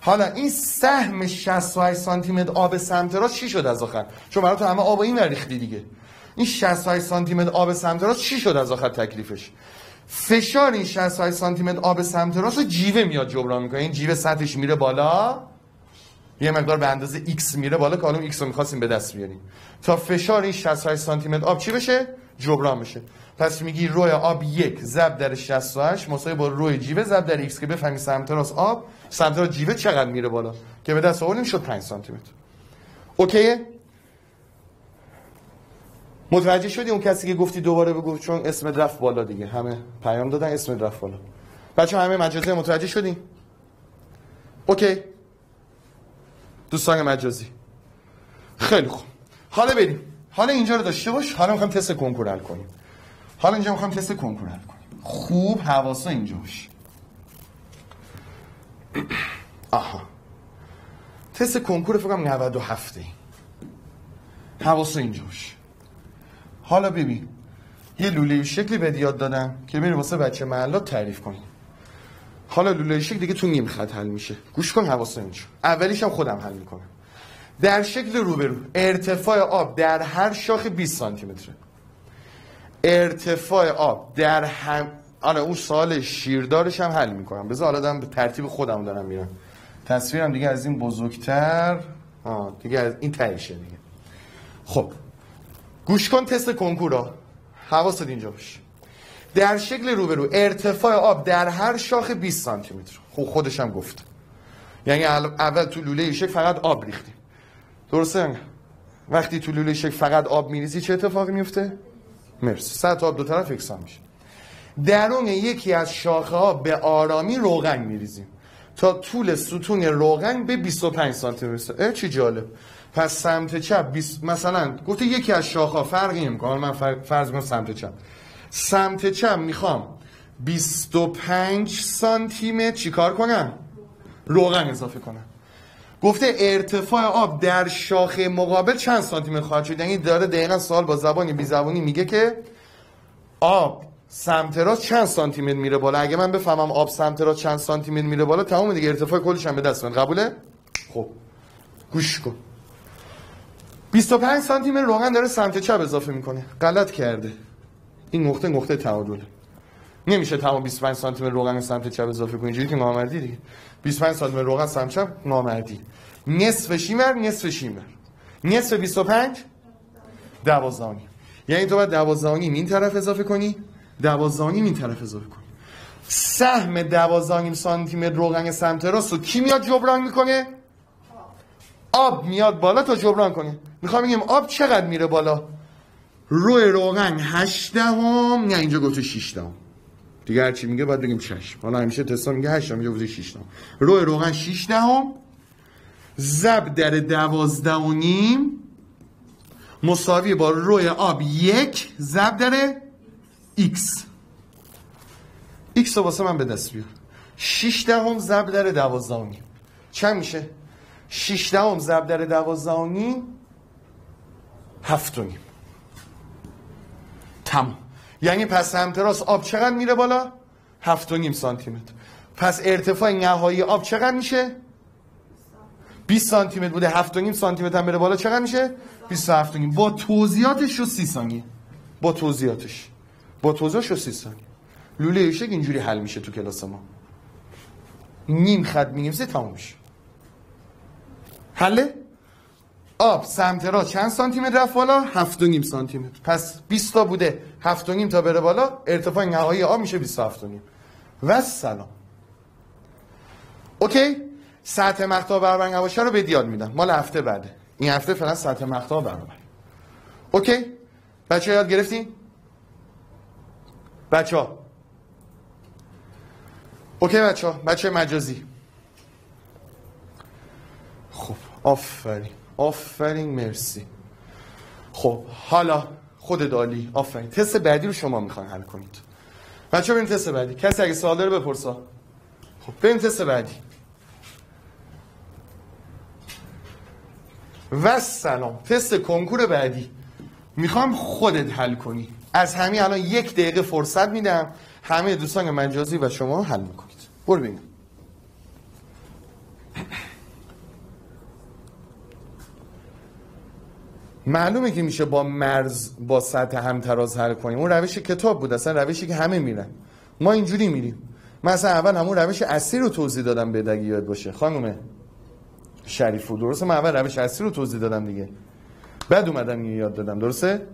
حالا این سهم 68 سانتی متر آب سمت راست چی شد از آخر؟ چون برات همه آب این ریختی دیگه. این 68 سانتی متر آب سمت راست چی شد از آخر تکلیفش؟ فشار این 68 سانتی متر آب سمت راست رو جیوه میاد جبران می‌کنه. این جیوه سطحش میره بالا. یه مقدار به اندازه x میره بالا که حالا x رو می‌خواستیم به دست بیاریم. تا فشار این 68 سانتی متر آب چی بشه؟ جبران بشه. پس میگی روی آب یک ضرب در 68 مساوی با روی جیوه ضرب در x که بفهمی سمت راست آب سمت راست جیوه چقدر میره بالا؟ که به دست آوردیم شد 5 سانتی متر اوکیه؟ متوجه شدی اون کسی که گفتی دوباره بگو؟ چون اسم رفت بالا دیگه. همه پیام دادن اسم رفت بالا. بچه همه مجازی متوجه شدی؟ اوکی. دوستان مجازی. خیلی خوب. حالا بریم. حالا اینجا رو داشته باش. حالا می‌خوام تست کنکور حل کنیم. حالا اینجا می‌خوام تست کنکور حل کنیم. خوب حواسا اینجا باش. [CLEARS THROAT] آها. تست کنکور فکرم 97 حواسا اینجا باش. حالا ببین یه لوله شکلی به یاد دادم که میره واسه بچه محلات تعریف کنی. حالا لوله شکل دیگه تو نیم خط حل میشه. گوش کن حواس اینجا. اولیش هم خودم حل می‌کنم. در شکل روبرو ارتفاع آب در هر شاخ 20 سانتی متره ارتفاع آب در هم آره اون سال شیردارش هم حل می‌کنم. بذار حالا دارم به ترتیب خودم دارم میرم. تصویرم دیگه از این بزرگتر. آه دیگه از این تایشه دیگه. خب گوش کن تست کنکورا. حواست اینجا باشه در شکل روبرو ارتفاع آب در هر شاخ 20 سانتی متر خب خودش هم گفت. یعنی اول تو لوله شک فقط آب ریختیم درسته؟ وقتی تو لوله شک فقط آب میریزی چه اتفاقی میفته مرسی. سطح آب دو طرف یکسان میشه. درون یکی از شاخه ها به آرامی روغن میریزیم. تا طول ستون روغن به 25 سانتی متر چی جالب. پس سمت چپ بیس... مثلا گفته یکی از شاخه فرقی نمی‌کنه. من فرض کنم سمت چپ. سمت چپ می‌خوام 25 سانتی متر چیکار کنم؟ روغن اضافه کنم. گفته ارتفاع آب در شاخه مقابل چند سانتی متر خواهد شد؟ یعنی داره دقیقا سوال با زبانی بی زبانی میگه که آب سمت راست چند سانتی متر میره بالا؟ اگه من بفهمم آب سمت راست چند سانتی متر میره بالا تمام دیگه ارتفاع کلش هم به دست من. قبوله؟ خب. گوش کن. 25 سانتی متر روغن داره سمت چپ اضافه می‌کنه. غلط کرده. این نقطه نقطه تعادله. نمیشه تمام 25 سانتی متر روغن سمت چپ اضافه کنی. اینجوری که نامردی دیگه. 25 سانتی متر روغن سمت چپ نامردی. نصف اینور نصف اینور نصف 25 12 یعنی تو باید 12 این طرف اضافه کنی 12 این طرف اضافه کنی. سهم 12 سانتی متر روغن سمت راست رو کی میاد جبران می‌کنه؟ آب میاد بالا تا جبران کنه می‌خوام بگم آب چقدر میره بالا؟ روی روغن هشت دهم نه اینجا گفته 6 دهم دیگه هرچی میگه باید بگیم چشم حالا همیشه تستا میگه 8 دهم گفته 6 دهم روی روغن 6 دهم زب در دوازده و نیم مساوی با روی آب یک زب در x x رو واسه من به دست بیار. 6 دهم زب در دوازده و نیم چند میشه؟ 6 دهم زب در دوازده و نیم هفت و نیم. تمام. یعنی پس سمت راست آب چقدر میره بالا؟ هفت و نیم سانتی متر پس ارتفاع نهایی آب چقدر میشه؟ 20 سانتی متر بوده 7 نیم سانتی متر هم بره بالا چقدر میشه؟ 27 نیم. با توضیحاتش رو 30 ثانیه. با توضیحاتش. با توضیحش رو 30 ثانیه. لوله ایشک اینجوری حل میشه تو کلاس ما. نیم خط می‌نویسه تمام میشه. حله؟ آب سمت را چند سانتی متر رفت بالا؟ 7 و نیم سانتی متر پس 20 تا بوده. 7 و نیم تا بره بالا ارتفاع نهایی آب میشه 27 و سلام اوکی. سطح مقطع برابر نباشه رو به یاد میدم. مال هفته بعده. این هفته فعلا سطح مقطع برابر. اوکی. بچه یاد گرفتین؟ بچه ها. اوکی بچه ها. بچه مجازی. خب. آفرین. آفرین مرسی. خب حالا خود دالی آفرین. تست بعدی رو شما می‌خواین حل کنید. بچه بریم تست بعدی. کسی اگه سوال داره بپرسا. خب بریم تست بعدی. و سلام تست کنکور بعدی. می‌خوام خودت حل کنی. از همین الان یک دقیقه فرصت میدم همه دوستان مجازی و شما حل می‌کنید. برو ببینم. معلومه که میشه با مرز با سطح همتراز حل کنیم. اون روش کتاب بود اصلا روشی که همه میرن. ما اینجوری میریم. مثلا اول همون روش اصلی رو توضیح دادم به دگی یاد باشه. خانومه شریفو درسته؟ من اول روش اصلی رو توضیح دادم دیگه. بعد اومدم اینو یاد دادم درسته؟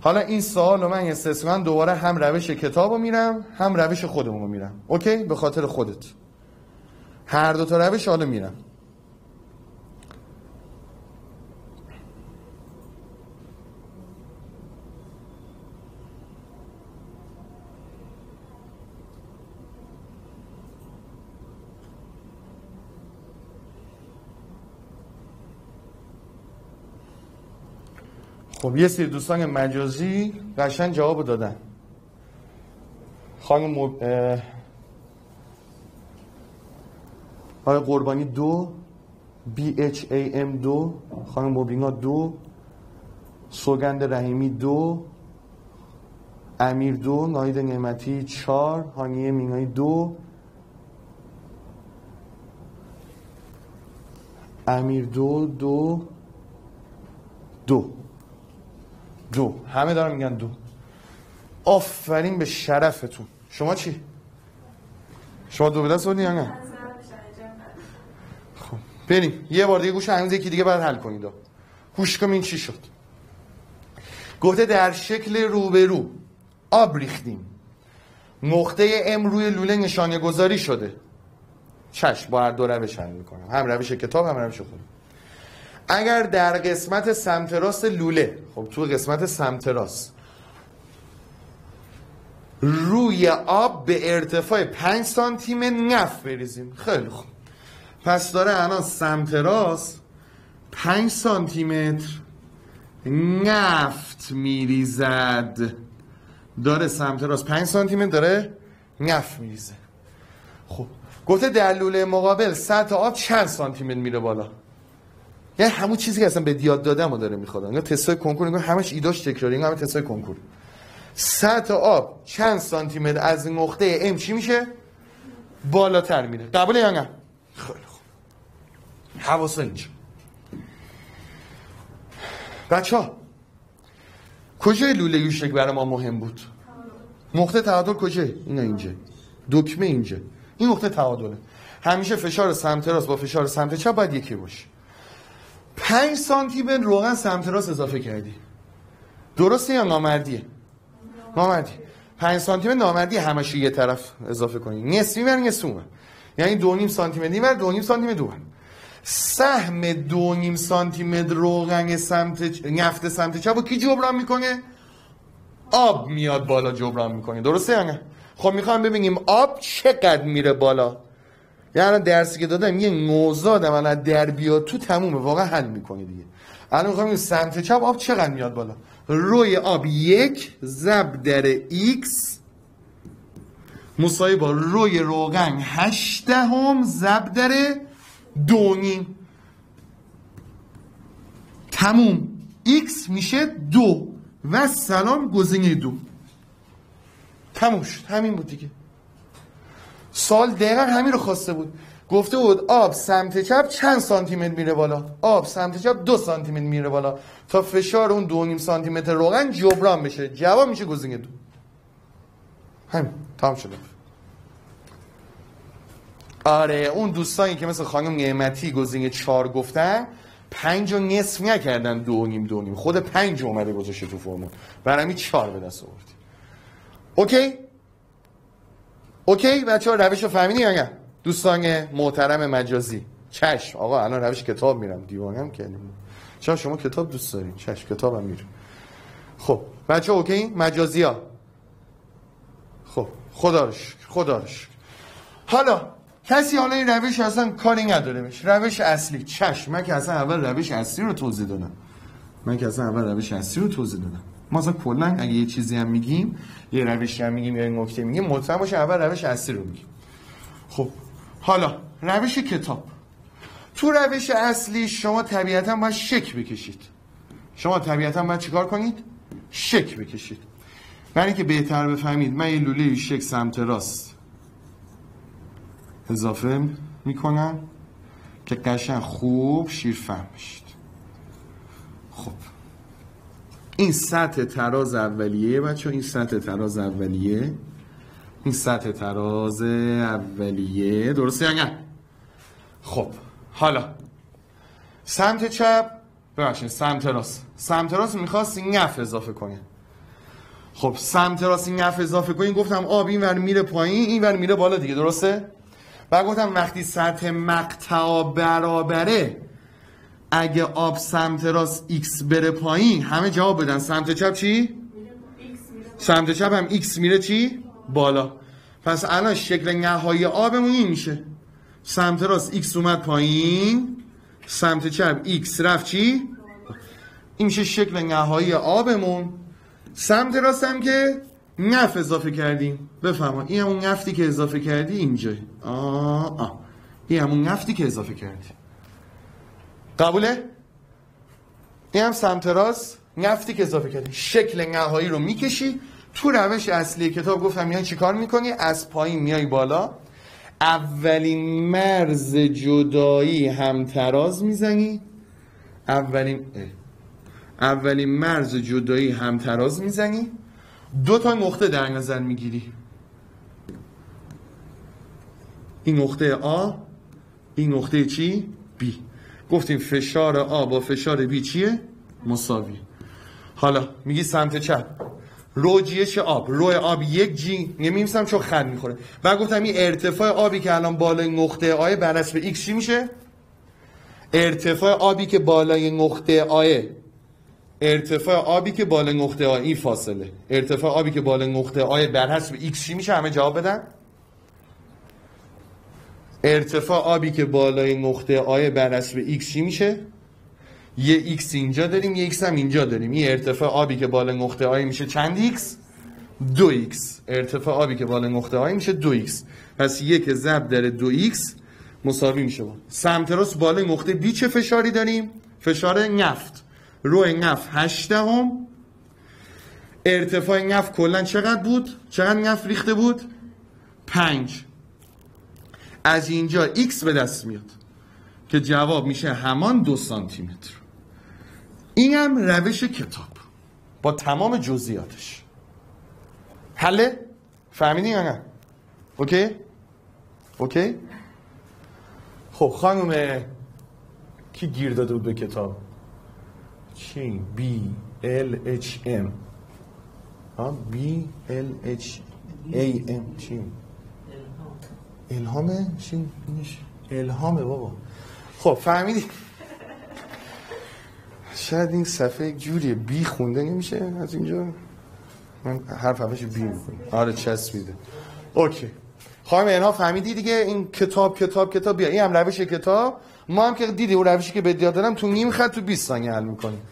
حالا این سوال من استثنا دوباره هم روش کتاب رو میرم هم روش خودمون رو میرم. اوکی؟ به خاطر خودت. هر دو تا روش حالا میرم. خب یه سری دوستان مجازی قشنگ جواب دادن. خانم مب... آقای قربانی دو ام دو خانم مبینا دو سوگند رحیمی دو امیر دو ناید نعمتی چار هانیه مینایی دو امیر دو دو دو. دو. همه دارن میگن دو. آفرین به شرفتون. شما چی؟ شما دو به دست بودی یا نه؟ خب بریم. یه بار دیگه گوش هنوز یکی دیگه بعد حل کنید. گوش کن این چی شد. گفته در شکل روبرو آب ریختیم. نقطه ام روی لوله نشانه گذاری شده. چشم با هر دو روش می‌کنم. هم روش کتاب هم روش خودم. اگر در قسمت سمت راست لوله خب تو قسمت سمت راست روی آب به ارتفاع 5 سانتی متر نف بریزیم. خیلی خوب. پس داره الان سمت راست 5 سانتی متر نفت میریزد. داره سمت راست 5 سانتی متر داره نفت میریزه. خب گفته در لوله مقابل سطح آب چند سانتی متر میره بالا؟ یعنی همون چیزی که اصلا به دیاد دادم و داره می‌خواد. اینا تستای کنکور اینا همش ایداش تکراری اینا همه تستای کنکور. سطح آب چند سانتی متر از نقطه ام چی میشه؟ بالاتر میره. قبول یا نه؟ خیلی خوب. حواس اینجا بچه کجای لوله یوشک برای ما مهم بود؟ نقطه تعادل کجای؟ اینا اینجا. دکمه اینجا. این نقطه تعادله. همیشه فشار سمت راست با فشار سمت چپ باید یکی باشه. 5 سانتی متر روغن سمت راست اضافه کردی. درسته یا نامردیه؟ نامردی. 5 سانتی متر نامردی همش یه طرف اضافه کنی. نصفی بر نصف اون یعنی 2 سانتی متر اینور 2 سانتی متر دور سهم 2 سانتی متر روغن سمت نفت سمت چپ کی جبران می‌کنه؟ آب میاد بالا جبران می‌کنه. درسته یا نه؟ خب می‌خوام ببینیم آب چقدر میره بالا؟ یعنی درسی که دادم یه نوزاد من در بیاد تو تمومه. واقعا حل می‌کنه دیگه. الان می‌خوام سمت چپ آب چقدر میاد بالا؟ روی آب یک ضرب در ایکس. مساوی با روی روغن هشت دهم ضرب در دو نیم تموم. ایکس میشه دو. والسلام گزینه دو. تموم شد. همین بود دیگه. سوال دقیقا همین رو خواسته بود. گفته بود آب سمت چپ چند سانتی متر میره بالا؟ آب سمت چپ دو سانتی متر میره بالا. تا فشار اون دو نیم سانتی متر روغن جبران بشه. جواب میشه گزینه دو. همین. تمام شده. آره اون دوستانی که مثل خانم نعمتی گزینه چهار گفتن پنج رو نصف نکردن دو نیم دو نیم. خود پنج اومده گذاشته تو فرمون برای همین چهار به دست آوردی اوکی؟ اوکی بچه ها روش رو فهمیدی یا دوستان محترم مجازی. چشم. آقا الان روش کتاب میرم. دیوانم کردیم چرا شما کتاب دوست دارین. چشم کتابم میرم. خب بچه اوکی؟ مجازی ها خب خدا رو شکر خدا رو شکر. حالا کسی حالا این روش اصلا کاری نداره بشه روش اصلی. چشم. من که اصلا اول روش اصلی رو توضیح دادم. من که اصلا اول روش اصلی رو توضیح دادم. ما اصلا کلا اگه یه چیزی هم میگیم یه روش هم میگیم یا یه نکته میگیم مطمئن باشه اول روش اصلی رو میگیم. خب حالا روش کتاب. تو روش اصلی شما طبیعتا باید شک بکشید. شما طبیعتا باید چیکار کنید؟ شک بکشید. برای اینکه بهتر بفهمید من یه لوله شک سمت راست اضافه می‌کنم که قشن خوب شیر فهم بشید. خب. این سطح تراز اولیه بچه این سطح تراز اولیه. این سطح تراز اولیه. درسته یا خب حالا. سمت چپ ببخشید سمت راست. سمت راست می‌خواست این نف اضافه کنه. خب سمت راست این نف اضافه کنین گفتم آب این ور میره پایین این ور میره بالا دیگه درسته؟ بعد گفتم وقتی سطح مقطع برابره اگه آب سمت راست x بره پایین همه جواب بدن. سمت چپ چی؟ سمت چپ هم x میره چی؟ بالا. پس الان شکل نهایی آبمون این میشه. سمت راست x اومد پایین سمت چپ x رفت چی؟ این میشه شکل نهایی آبمون. سمت راست هم که نف اضافه کردیم. بفهمم این همون نفتی که اضافه کردی اینجا. آه آه. این همون نفتی که اضافه کردی. قبوله؟ این هم سمت راست. نفتی که اضافه کردی. شکل نهایی رو می‌کشی. تو روش اصلی کتاب گفتم میای چیکار می‌کنی؟ از پایین میای بالا. اولین مرز جدایی هم تراز می‌زنی. اولین اولین مرز جدایی هم تراز می‌زنی. دو تا نقطه در نظر می‌گیری. این نقطه آ این نقطه چی؟ بی. گفتیم فشار آ با فشار بی چیه؟ مساوی حالا میگی سمت چپ رو جیش آب رو آب یک جی نمی‌نویسم چون خط می‌خوره و گفتم این ارتفاع آبی که الان بالای نقطه آیه بر حسب ایکس چی میشه؟ ارتفاع آبی که بالای نقطه آیه ارتفاع آبی که بالای نقطه آیه این فاصله ارتفاع آبی که بالای نقطه آیه بر حسب ایکس چی میشه؟ همه جواب بدن؟ ارتفاع آبی که بالای نقطه آیه بر حسب ایکس چی میشه؟ یه ایکس اینجا داریم یه ایکس هم اینجا داریم این ارتفاع آبی که بالای نقطه آیه میشه چند ایکس؟ دو ایکس ارتفاع آبی که بالای نقطه آیه میشه دو ایکس پس یک ضرب در دو ایکس مساوی میشه با سمت راست بالای نقطه بی چه فشاری داریم؟ فشار نفت روی نفت هشت دهم ارتفاع نفت کلا چقدر بود؟ چقدر نفت ریخته بود؟ پنج از اینجا x به دست میاد که جواب میشه همان دو سانتی متر این هم روش کتاب با تمام جزئیاتش حله؟ فهمیدی یا نه؟ اوکی؟ اوکی؟ خب خانم کی گیر داده بود به کتاب؟ چی؟ B L H M آه B L H A M چی؟ الهامه چی الهامه بابا. خب فهمیدی. شاید این صفحه یک جوریه بی خونده نمیشه از اینجا. من حرف اولش بی می‌کنم آره چسبیده اوکی. خواهیم اینها فهمیدی دیگه این کتاب کتاب کتاب؟ بیا این هم روش کتاب. ما هم که دیدی اون روشی که بهت دادم تو نیم خط تو 20 ثانیه حل می‌کنیم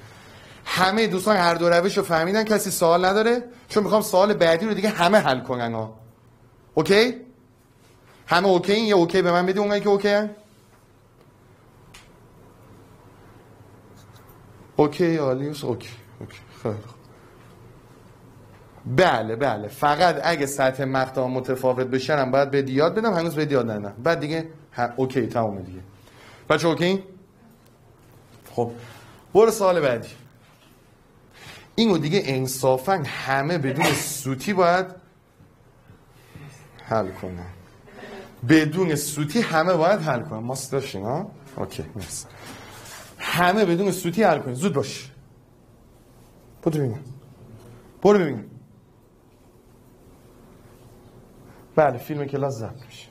همه دوستان هر دو روش رو فهمیدن کسی سوال نداره. چون می‌خوام سوال بعدی رو دیگه همه حل کنن ها. اوکی؟ همه اوکی؟ یه اوکی به من بدی اونایی که اوکی‌ان؟ OK عالی OK OK. بله بله. فقط اگه سطح مقطع متفاوت بشن هم باید به یاد بدم هنوز به یاد ندادم. بعد دیگه. OK تمومه دیگه. بچه OK؟ خب برو سوال بعدی. اینو دیگه انصافا همه بدون سوتی باید حل کنن. بدون سوتی همه باید حل کنن. ماست داشتین ها؟ اوکی مرسی. همه بدون سوتی حل کنین. زود باش. برو ببینم برو ببینم بله فیلم کلاس ضبط میشه.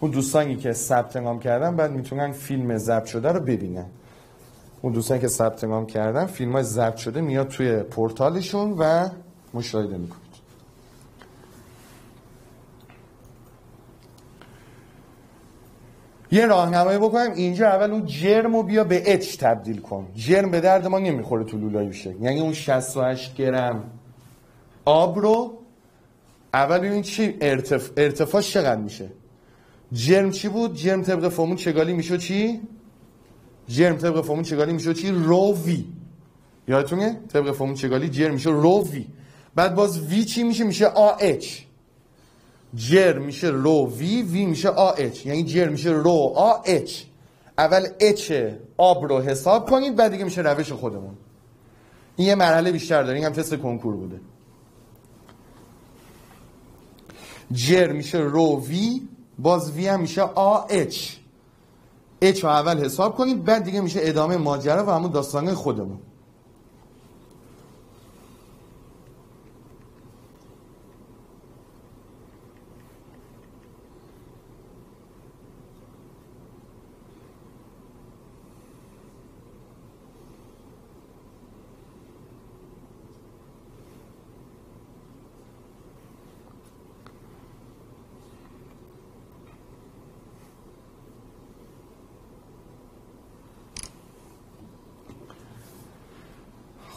اون دوستانی که ثبت نام کردن بعد می‌تونن فیلم ضبط شده رو ببینن. اون دوستانی که ثبت نام کردن فیلم های ضبط شده میاد توی پورتالشون و مشاهده می‌کنید یه راهنمایی بکنیم. اینجا اول اون جرم رو بیا به اچ تبدیل کن. جرم به درد ما نمی‌خوره تو لولایی بشه یعنی اون 68 گرم آب رو اول ببین چی ارتف... ارتفاعش چقدر میشه. جرم چی بود؟ جرم طبق فرمول چگالی میشه چی؟ جرم طبق فرمول چگالی میشه چی؟ رو وی یادتونه؟ طبق فرمول چگالی جرم میشه رو وی بعد باز وی چی میشه؟ میشه آ اچ جر میشه رو وی وی میشه آ اچ. یعنی جر میشه رو آ اچ. اول اچ آب رو حساب کنید بعد دیگه میشه روش خودمون. این یه مرحله بیشتر داره این هم تست کنکور بوده. جر میشه رو وی باز وی هم میشه آ اچ. اچ رو اول حساب کنید بعد دیگه میشه ادامه ماجرا و همون داستان خودمون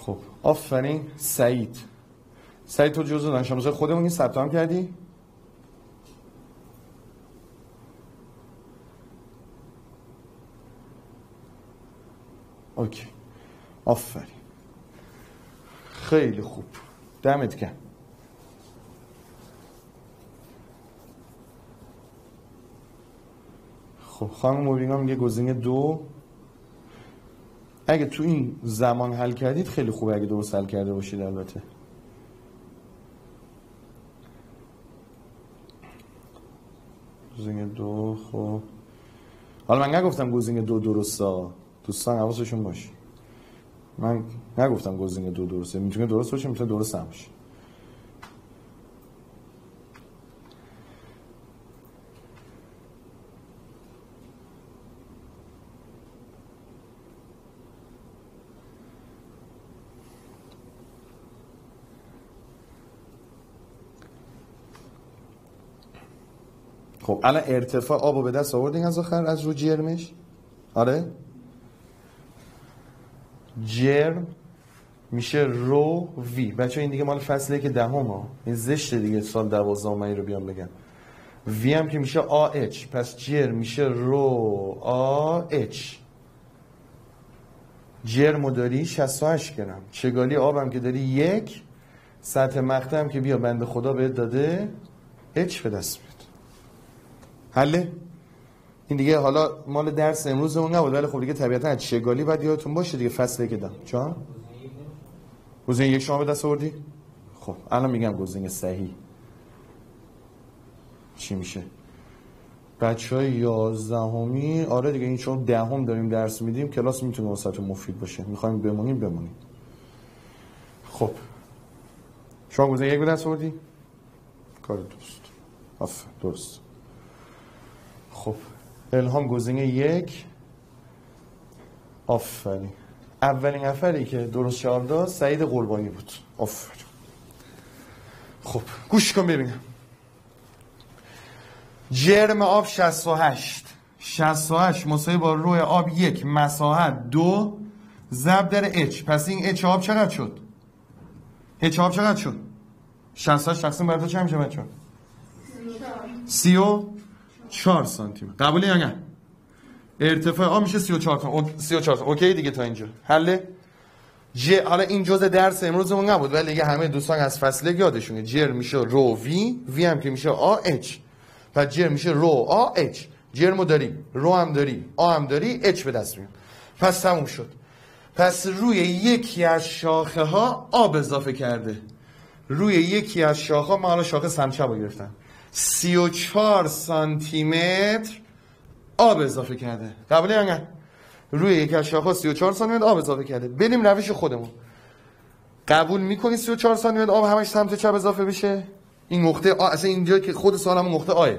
خب آفرین سعید. سعید تو جزو دانش آموزای خودمون این ثبت کردی؟ اوکی. آفرین. خیلی خوب. دمت گرم. خب خانم مبینا میگه گزینه دو. اگه تو این زمان حل کردید خیلی خوبه اگه درست حل کرده باشید البته. گزینه دو خب. حالا من نگفتم گزینه دو درسته دوستان حواسشون باشه من نگفتم گزینه دو درسته. می‌تونه درست باشه می‌تونه درست هم باشه خب الان ارتفاع آب به دست آوردین از آخر از رو جرمش؟ آره؟ جرم میشه رو وی. بچه این دیگه مال فصله که دهم ها. این زشته دیگه سال دوازده من رو بیام بگم. وی هم که میشه آ اچ. پس جرم میشه رو آ اچ. جرمو داری 68 گرم. چگالی آبم که داری یک سطح مقطع هم که بیا بنده خدا بهت داده اچ به دست حله؟ این دیگه حالا مال درس امروزمون نبود ولی خب دیگه طبیعتا از چگالی باید یادتون باشه دیگه فصله که چون گزینه یک شما به دست آوردی؟ خب الان میگم گزینه صحیح. چی میشه؟ بچه های یازدهمی؟ آره دیگه این چون دهم داریم درس میدیم کلاس می‌تونه واسه مفید باشه. می‌خوایم بمونیم بمونیم. خب. شما گزینه یک به دست آوردی؟ کار درست. آفر درست. خب الهام گزینه یک. آفرین. اولین نفری که درست جواب داد سعید قربانی بود. آفرین. خب گوش کن ببینم. جرم آب 68 68 مساوی با روی آب یک مساحت دو. ضرب در اچ. پس این اچ آب چقدر شد؟ اچ آب چقدر شد؟ 68 تقسیم بر دو چند میشه بچه سی و چهار سانتی متر قبولی یا نه؟ ارتفاع. آب میشه 34 سانتی 34 OK دیگه تا اینجا. حله؟ ج حالا این جزء درس امروزمون نبود ولی دیگه همه دوستان از فصل یادشونه. جرم میشه رو V. V هم که میشه A H. و جرم میشه رو A H. جرمو داری رو هم داری آ هم داری اچ به دست میاد پس تموم شد. پس روی یکی از شاخه ها آب اضافه کرده. روی یکی از شاخه ها من حالا شاخه سمچه رو گرفتم. 34 سانتی متر آب اضافه کرده. قبول یا نه؟ روی یکی از شاخه 34 سانتی متر آب اضافه کرده. بریم روش خودمون. قبول می‌کنی 34 سانتی متر آب همش سمت چپ اضافه بشه؟ این نقطه آ اصلا اینجا که خود سوالم نقطه آه.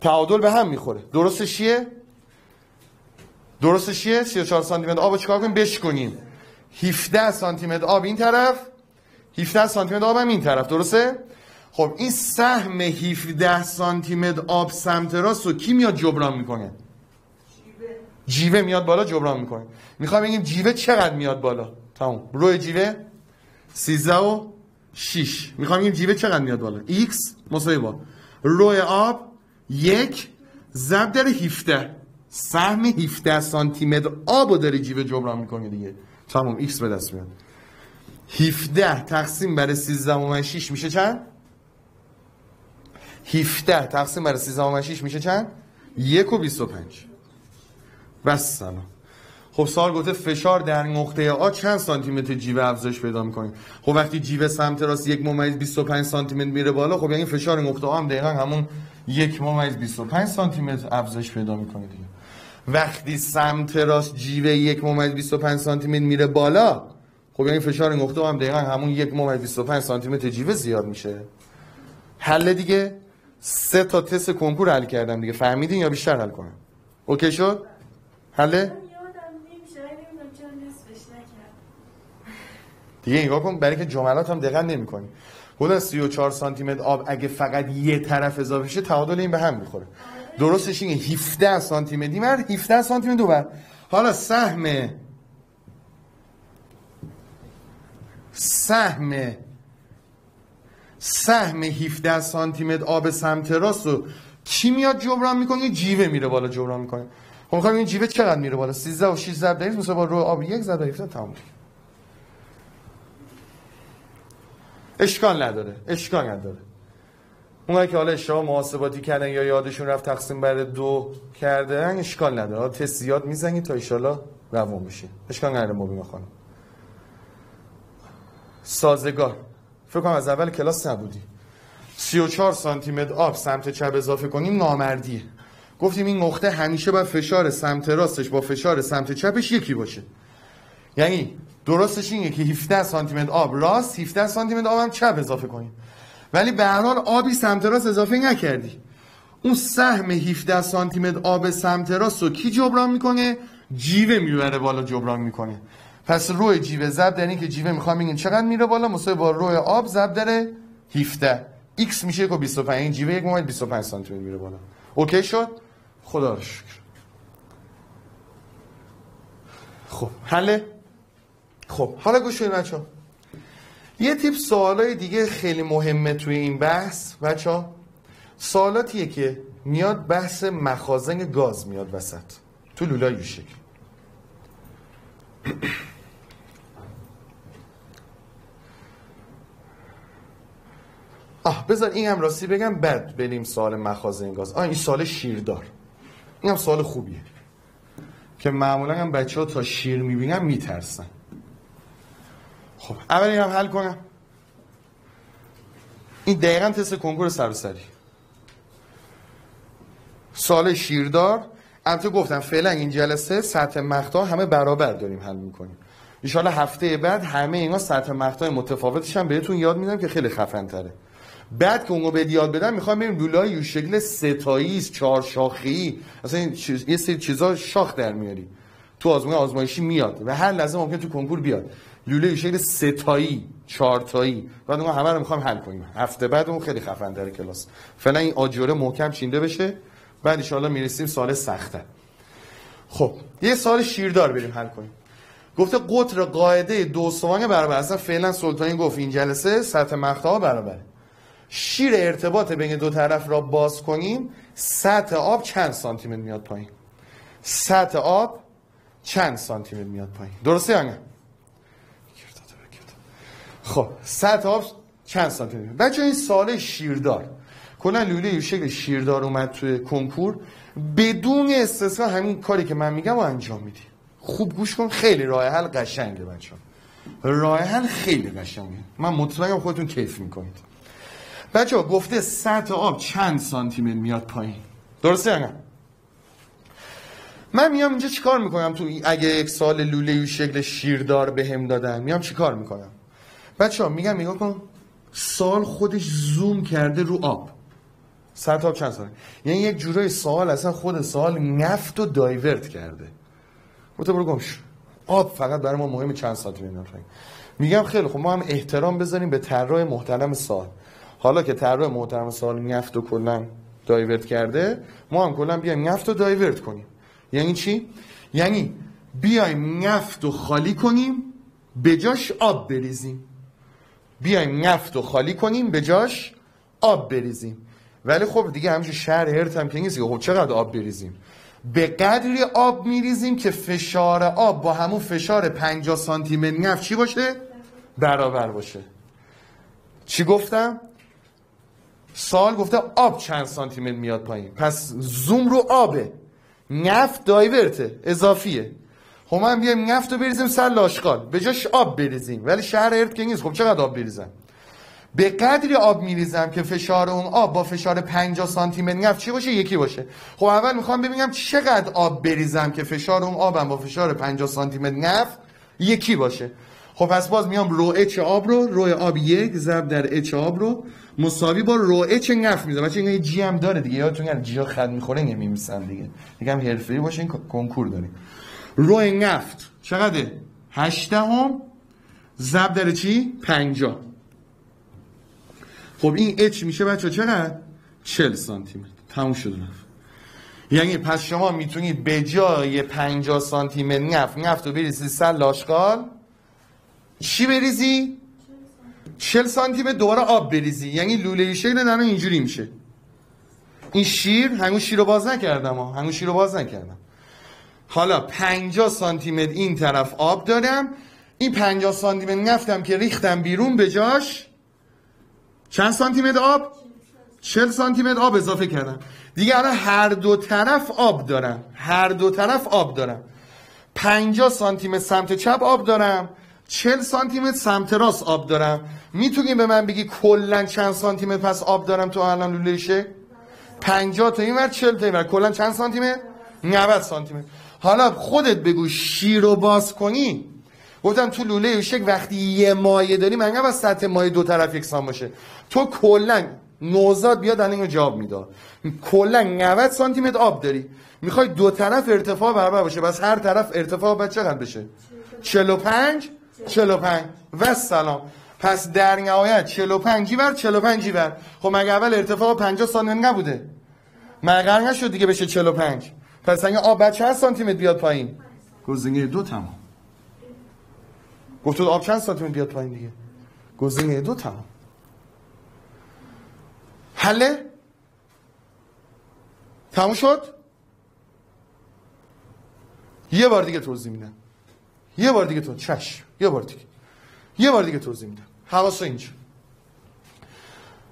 تعادل به هم می‌خوره. درستش چیه؟ درستش چیه؟ 34 سانتی متر آب چیکار کنیم؟ بشکنیم. 17 سانتی متر آب این طرف 17 سانتی متر آب هم این طرف. درسته؟ خب این سهم 17 سانتی متر آب سمت راست رو کی میاد جبران می‌کنه؟ جیوه. میاد بالا جبران می‌کنه. می‌خوام بگیم جیوه چقدر میاد بالا؟ تموم روی جیوه 13 و 6 می‌خوام بگیم جیوه چقدر میاد بالا؟ x مساوی با. روی آب یک ضرب در 17 سهم 17 سانتی متر آب رو داری جیوه جبران می‌کنه دیگه. تمام. x به دست میاد. 17 تقسیم بر 13 و 6 میشه چند؟ 17 تقسیم بر 13 و 6 میشه چند؟ 1 و 25 بس سلام. خب سوال گفته فشار در نقطه آ چند سانتی متر جیوه افزایش پیدا می‌کنیم خب وقتی جیوه سمت راست یک ممیز 25 سانتی متر میره بالا خب یعنی فشار نقطه آ هم دقیقا همون یک ممیز 25 سانتی متر افزایش پیدا می‌کنه دیگه. وقتی سمت راست جیوه یک ممیز 25 سانتی متر میره بالا خب یعنی فشار نقطه هم دقیقا همون یک ممیز 25 سانتی متر جیوه زیاد میشه. حل دیگه؟ سه تا تست کنکور حل کردم دیگه. فهمیدین یا بیشتر حل کنم؟ اوکی شد؟ حله؟ دیگه نگاه کن برای که جملات هم دقت نمی‌کنی. خود 34 سانتی متر آب اگه فقط یه طرف اضافه شه تعادل این به هم می‌خوره. درستش اینه 17 سانتی متر مر 17 سانتی متر دوبر حالا سهم سهم سهم 17 سانتی متر آب سمت راست رو کی میاد جبران می‌کنه؟ جیوه میره بالا جبران می‌کنه. خب می‌خوام این جیوه چقدر میره بالا؟ 13 و 6 ضرب در مثلا با رو آب یک ضرب 17 تمام اشکال نداره اشکال نداره. اونایی که حالا اشتباه محاسباتی کردن یا یادشون رفت تقسیم بر دو کردن اشکال نداره. تست زیاد می‌زنید تا ایشالا روان بشه. اشکال نداره مبینا خانم. سازگار. فکر کنم از اول کلاس نبودی. 34 سانتی متر آب سمت چپ اضافه کنیم نامردیه. گفتیم این نقطه همیشه باید فشار سمت راستش با فشار سمت چپش یکی باشه. یعنی درستش اینه که 17 سانتی متر آب راست 17 سانتی متر آب هم چپ اضافه کنیم. ولی به هر حال آبی سمت راست اضافه نکردی. اون سهم 17 سانتی متر آب سمت راست رو کی جبران می‌کنه؟ جیوه می‌بره بالا جبران می‌کنه. پس روی جیوه ضرب در که جیوه می‌خوام بگیم چقدر میره بالا مساوی با روی آب ضرب در 17 x میشه 1 25 این جیوه 1 25 سانتی متر میره بالا. اوکی شد؟ خدا رو شکر. خب حله؟ خب حالا گوش کنید بچه یه تیپ سوالای دیگه خیلی مهمه توی این بحث. بچه ها سوالاتیه که میاد بحث مخازن گاز میاد وسط. تو لولای شکل. آه بذار این هم راستی بگم بعد بریم سوال مخازن گاز. آه این سوال شیردار. این هم سوال خوبیه. که معمولا هم بچه ها تا شیر می‌بینن میترسن. خب اولی هم حل کنم. این دقیقا تست کنکور سرسری سال شیردار. البته گفتم فعلا این جلسه سطح مقطع همه برابر داریم حل می‌کنیم. ان هفته بعد همه اینا سطح مقطع متفاوتش هم بهتون یاد میدم که خیلی خفن تره بعد که اونو به یاد بدم می‌خوام بریم لولای یو شکل ستایی چهار شاخی اصلا یه سری چیزا شاخ در میاری. تو آزمون آزمایشی میاد و هر لحظه ممکن تو کنکور بیاد. لوله شکل ستایی چهارتایی. بعد ما همه رو می‌خوام حل کنیم. هفته بعد اون خیلی خفن داره کلاس. فعلا این آجوره محکم چینده بشه. بعد ان می‌رسیم سال سخته. خب یه سال شیردار بریم حل کنیم. گفته قطر قاعده دو سوانه برابر. اصلا فعلا سلطانی گفت این جلسه سطح مقطع برابره. شیر ارتباط بین دو طرف را باز کنیم سطح آب چند سانتی متر میاد پایین؟ سطح آب چند سانتی متر میاد پایین؟ درسته یا نه؟ خب سطح آب چند سانتی متر بچه این سال شیردار. کلا لوله شکل شیردار اومد توی کنکور. بدون استثنا همین کاری که من میگم رو انجام میدی. خوب گوش کن خیلی راه حل قشنگه بچه راه حل خیلی قشنگه. من مطمئنم خودتون کیف می‌کنید. بچه ها گفته سطح آب چند سانتی متر میاد پایین. درسته یا من میام اینجا چیکار می‌کنم تو اگه یک سال لوله شکل شیردار به هم دادن میام چیکار می‌کنم؟ بچه ها میگم نگاه کن. سال خودش زوم کرده رو آب. سطح آب چند ساله یعنی یک جورای سوال اصلا خود سوال نفت و دایورت کرده. گفته برو گمش آب فقط برای ما مهم چند سانتی میگم خیلی خب ما هم احترام بذاریم به طراح محترم سال. حالا که طراح محترم سال نفت و کلا دایورت کرده ما هم کلا بیایم نفت رو دایورت کنیم. یعنی چی؟ یعنی بیایم نفت رو خالی کنیم به جاش آب بریزیم. بیایم نفت رو خالی کنیم به جاش آب بریزیم. ولی خب دیگه همچه شهر هرت هم که نیست خب چقدر آب بریزیم؟ به قدری آب میریزیم که فشار آب با همون فشار 50 سانتی متر نفت چی باشه؟ برابر باشه. چی گفتم؟ سال گفته آب چند سانتی متر میاد پایین؟ پس زوم رو آبه. نفت دایورته اضافیه. خب من بیایم نفت رو بریزیم سر لاشقال. به جاش آب بریزیم. ولی شهر ارت که نیست. خب چقدر آب بریزم؟ به قدری آب میریزم که فشار اون آب با فشار 50 سانتی متر نفت چی باشه؟ یکی باشه. خب اول می‌خوام ببینم چقدر آب بریزم که فشار اون آبم با فشار 50 سانتی متر نفت یکی باشه. خب پس باز میام رو اچ آب رو رو آب یک ضرب در اچ آب رو. مساوی با رو اچ نفت می‌ذارم. بچه این جی هم داره دیگه. یادتون جی ها خد می‌خوره نمیمیسن دیگه دیگه. هم حرفه‌ای باشه این کنکور داریم. رو نفت چقدره؟ 8 هم ضرب در چی؟ 50 خب این اچ میشه بچه چقدر؟ 40 سانتی متر تموم شد رفت. یعنی پس شما می‌تونید به جای 50 سانتی متر نفت نفت رو بریزید سر لاشقال. چی بریزی؟ 40 سانتی متر دوباره آب بریزی. یعنی لوله شکل دارن اینجوری میشه. این شیر همون شیر رو باز نکردم ها. همون شیر رو باز نکردم. حالا 50 سانتی متر این طرف آب دارم این 50 سانتی متر نفتم که ریختم بیرون به جاش. چند سانتی متر آب؟ 40 سانتی متر آب اضافه کردم. دیگه الان هر دو طرف آب دارم. هر دو طرف آب دارم. 50 سانتی متر سمت چپ آب دارم. 40 سانتی متر سمت راست آب دارم. می‌تونی به من بگی کلا چند سانتی متر پس آب دارم تو الان لولهشه 50 تا این ور 40 تا این ور. کلا چند سانتی متر 90 سانتی متر حالا خودت بگو شیر رو باز کنی. گفتم تو لوله شک وقتی یه مایه داری من از سطح مایه دو طرف یکسان باشه. تو کلا نوزاد بیاد الان جواب می‌داد کلا 90 سانتی متر آب داری. می‌خوای دو طرف ارتفاع برابر باشه. بس هر طرف ارتفاع بعد چقدر بشه؟ 45 45 و سلام پس در نهایت 45 بر 45 بر خب مگه اول ارتفاع 50 سانتی نبوده؟ قرار نشد دیگه بشه 45 پس اگه آب بعد چند سانتی متر بیاد پایین. گزینه دو تمام. گفتود آب چند سانتی متر بیاد پایین دیگه؟ گزینه دو تمام. حله؟ تموم شد؟ یه بار دیگه توضیح میدم. یه بار دیگه تو چشم یه بار دیگه. یه بار دیگه توضیح میدم. حواس اینجا.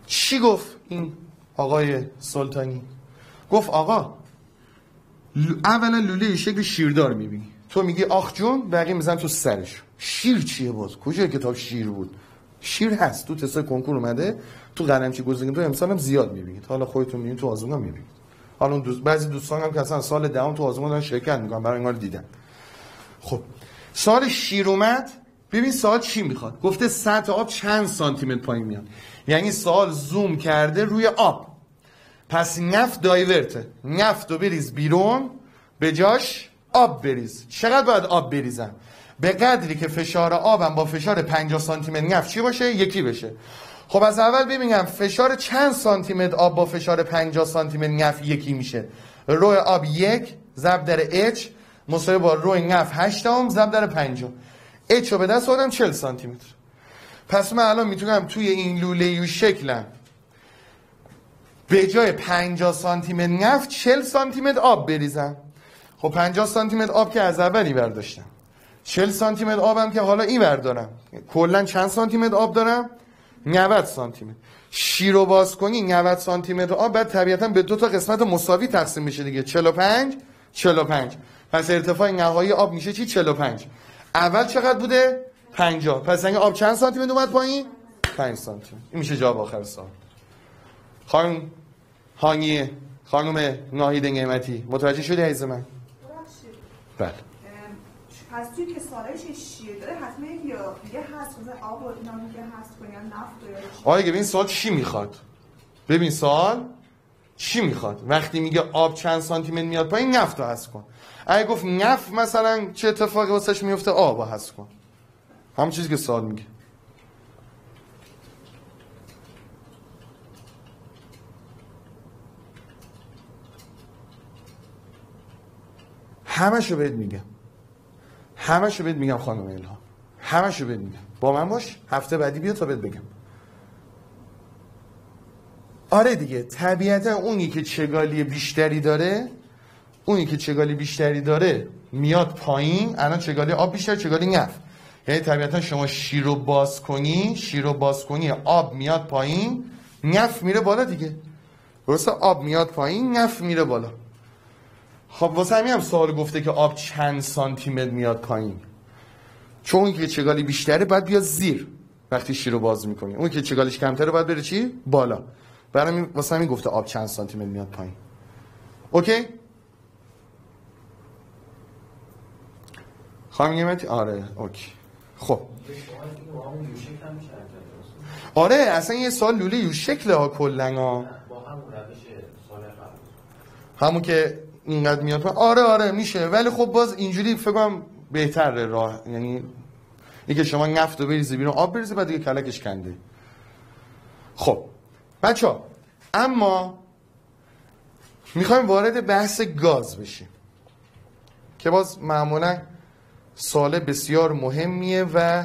چی گفت این آقای سلطانی؟ گفت آقا اولا لوله شکل شیردار می‌بینی. تو میگی آخ جون بقیه میزن تو سرش. شیر چیه باز کجا کتاب شیر بود؟ شیر هست. تو تست کنکور اومده. تو قلمچی گزینه تو امسال هم زیاد می‌بینید حالا خودتون می‌بینید تو آزمون هم می‌بینید حالا دوست بعضی دوستان هم که اصلا سال دهم تو آزمون دارن شرکت می‌کنن. برای اینو دیدن. خب سال شیر اومد. ببین سال چی می‌خواد؟ گفته سطح آب چند سانتی متر پایین میاد. یعنی سال زوم کرده روی آب. پس نفت دایورته نفت رو بریز بیرون به جاش آب بریز. چقدر باید آب بریزم به قدری که فشار آبم با فشار 50 سانتی متر نفت چی باشه؟ یکی بشه. خب از اول ببینم فشار چند سانتی متر آب با فشار 50 سانتی متر نفت یکی میشه. رو آب یک ضرب در اچ مساوی با رو نفت 8 اوم ضرب در 50 اچ رو به دست آوردم 40 سانتی متر پس من الان می‌تونم توی این لوله یو شکلم. به جای 50 سانتی متر نفت 40 سانتی متر آب بریزم. خب 50 سانتی متر آب که از اولی برداشتم. 40 سانتی متر آبم که حالا این دارم کلا چند سانتی متر آب دارم؟ 90 سانتی متر شیر رو باز کنی 90 سانتی متر آب بعد طبیعتا به دو تا قسمت مساوی تقسیم میشه دیگه. 45 45 پس ارتفاع نهایی آب میشه چی؟ 45 اول چقدر بوده؟ 50 پس اگه آب چند سانتی متر اومد پایین؟ 5 سانتی. این میشه جواب آخر سال خانم هانیه خانم ناهید نعمتی متوجه شدی عزیز من؟ بله. پس توی که شیر داره حتما یا دیگه هست مثلا آب و اینا میگه هست یا نفت یا آره ببین سوال چی می‌خواد؟ ببین سوال چی می‌خواد؟ وقتی میگه آب چند سانتی متر میاد پایین نفت رو هست کن. اگه گفت نفت مثلا چه اتفاقی واسش میفته آب رو هست کن. همون چیزی که سوال میگه. همشو بهت میگم. همشو بهت میگم خانم الهام. همشو بهت میگم. با من باش هفته بعدی بیا تا بهت بگم. آره دیگه طبیعتا اونی که چگالی بیشتری داره اونی که چگالی بیشتری داره میاد پایین الان چگالی آب بیشتر چگالی نفت. یعنی طبیعتا شما شیر رو باز کنی شیر رو باز کنی آب میاد پایین نفت میره بالا دیگه. درسته؟ آب میاد پایین نفت میره بالا. خب واسه همین هم سوال گفته که آب چند سانتی متر میاد پایین. چون که چگالی بیشتره باید بیاد زیر وقتی شیر رو باز می‌کنی. اون که چگالیش کمتره باید بره چی؟ بالا. برای واسه همین گفته آب چند سانتی متر میاد پایین. OK؟ خانم نعمتی آره OK. خب. آره اصلا یه سال لوله یو شکل ها کلن ها. همون که اینقدر میاد. آره آره میشه. ولی خب باز اینجوری فکر کنم بهتره راه. یعنی اینکه شما نفت رو بریزی بیرون آب بریزی بعد دیگه کلکش کنده. خب. بچه اما می‌خوایم وارد بحث گاز بشیم. که باز معمولا سال بسیار مهمیه و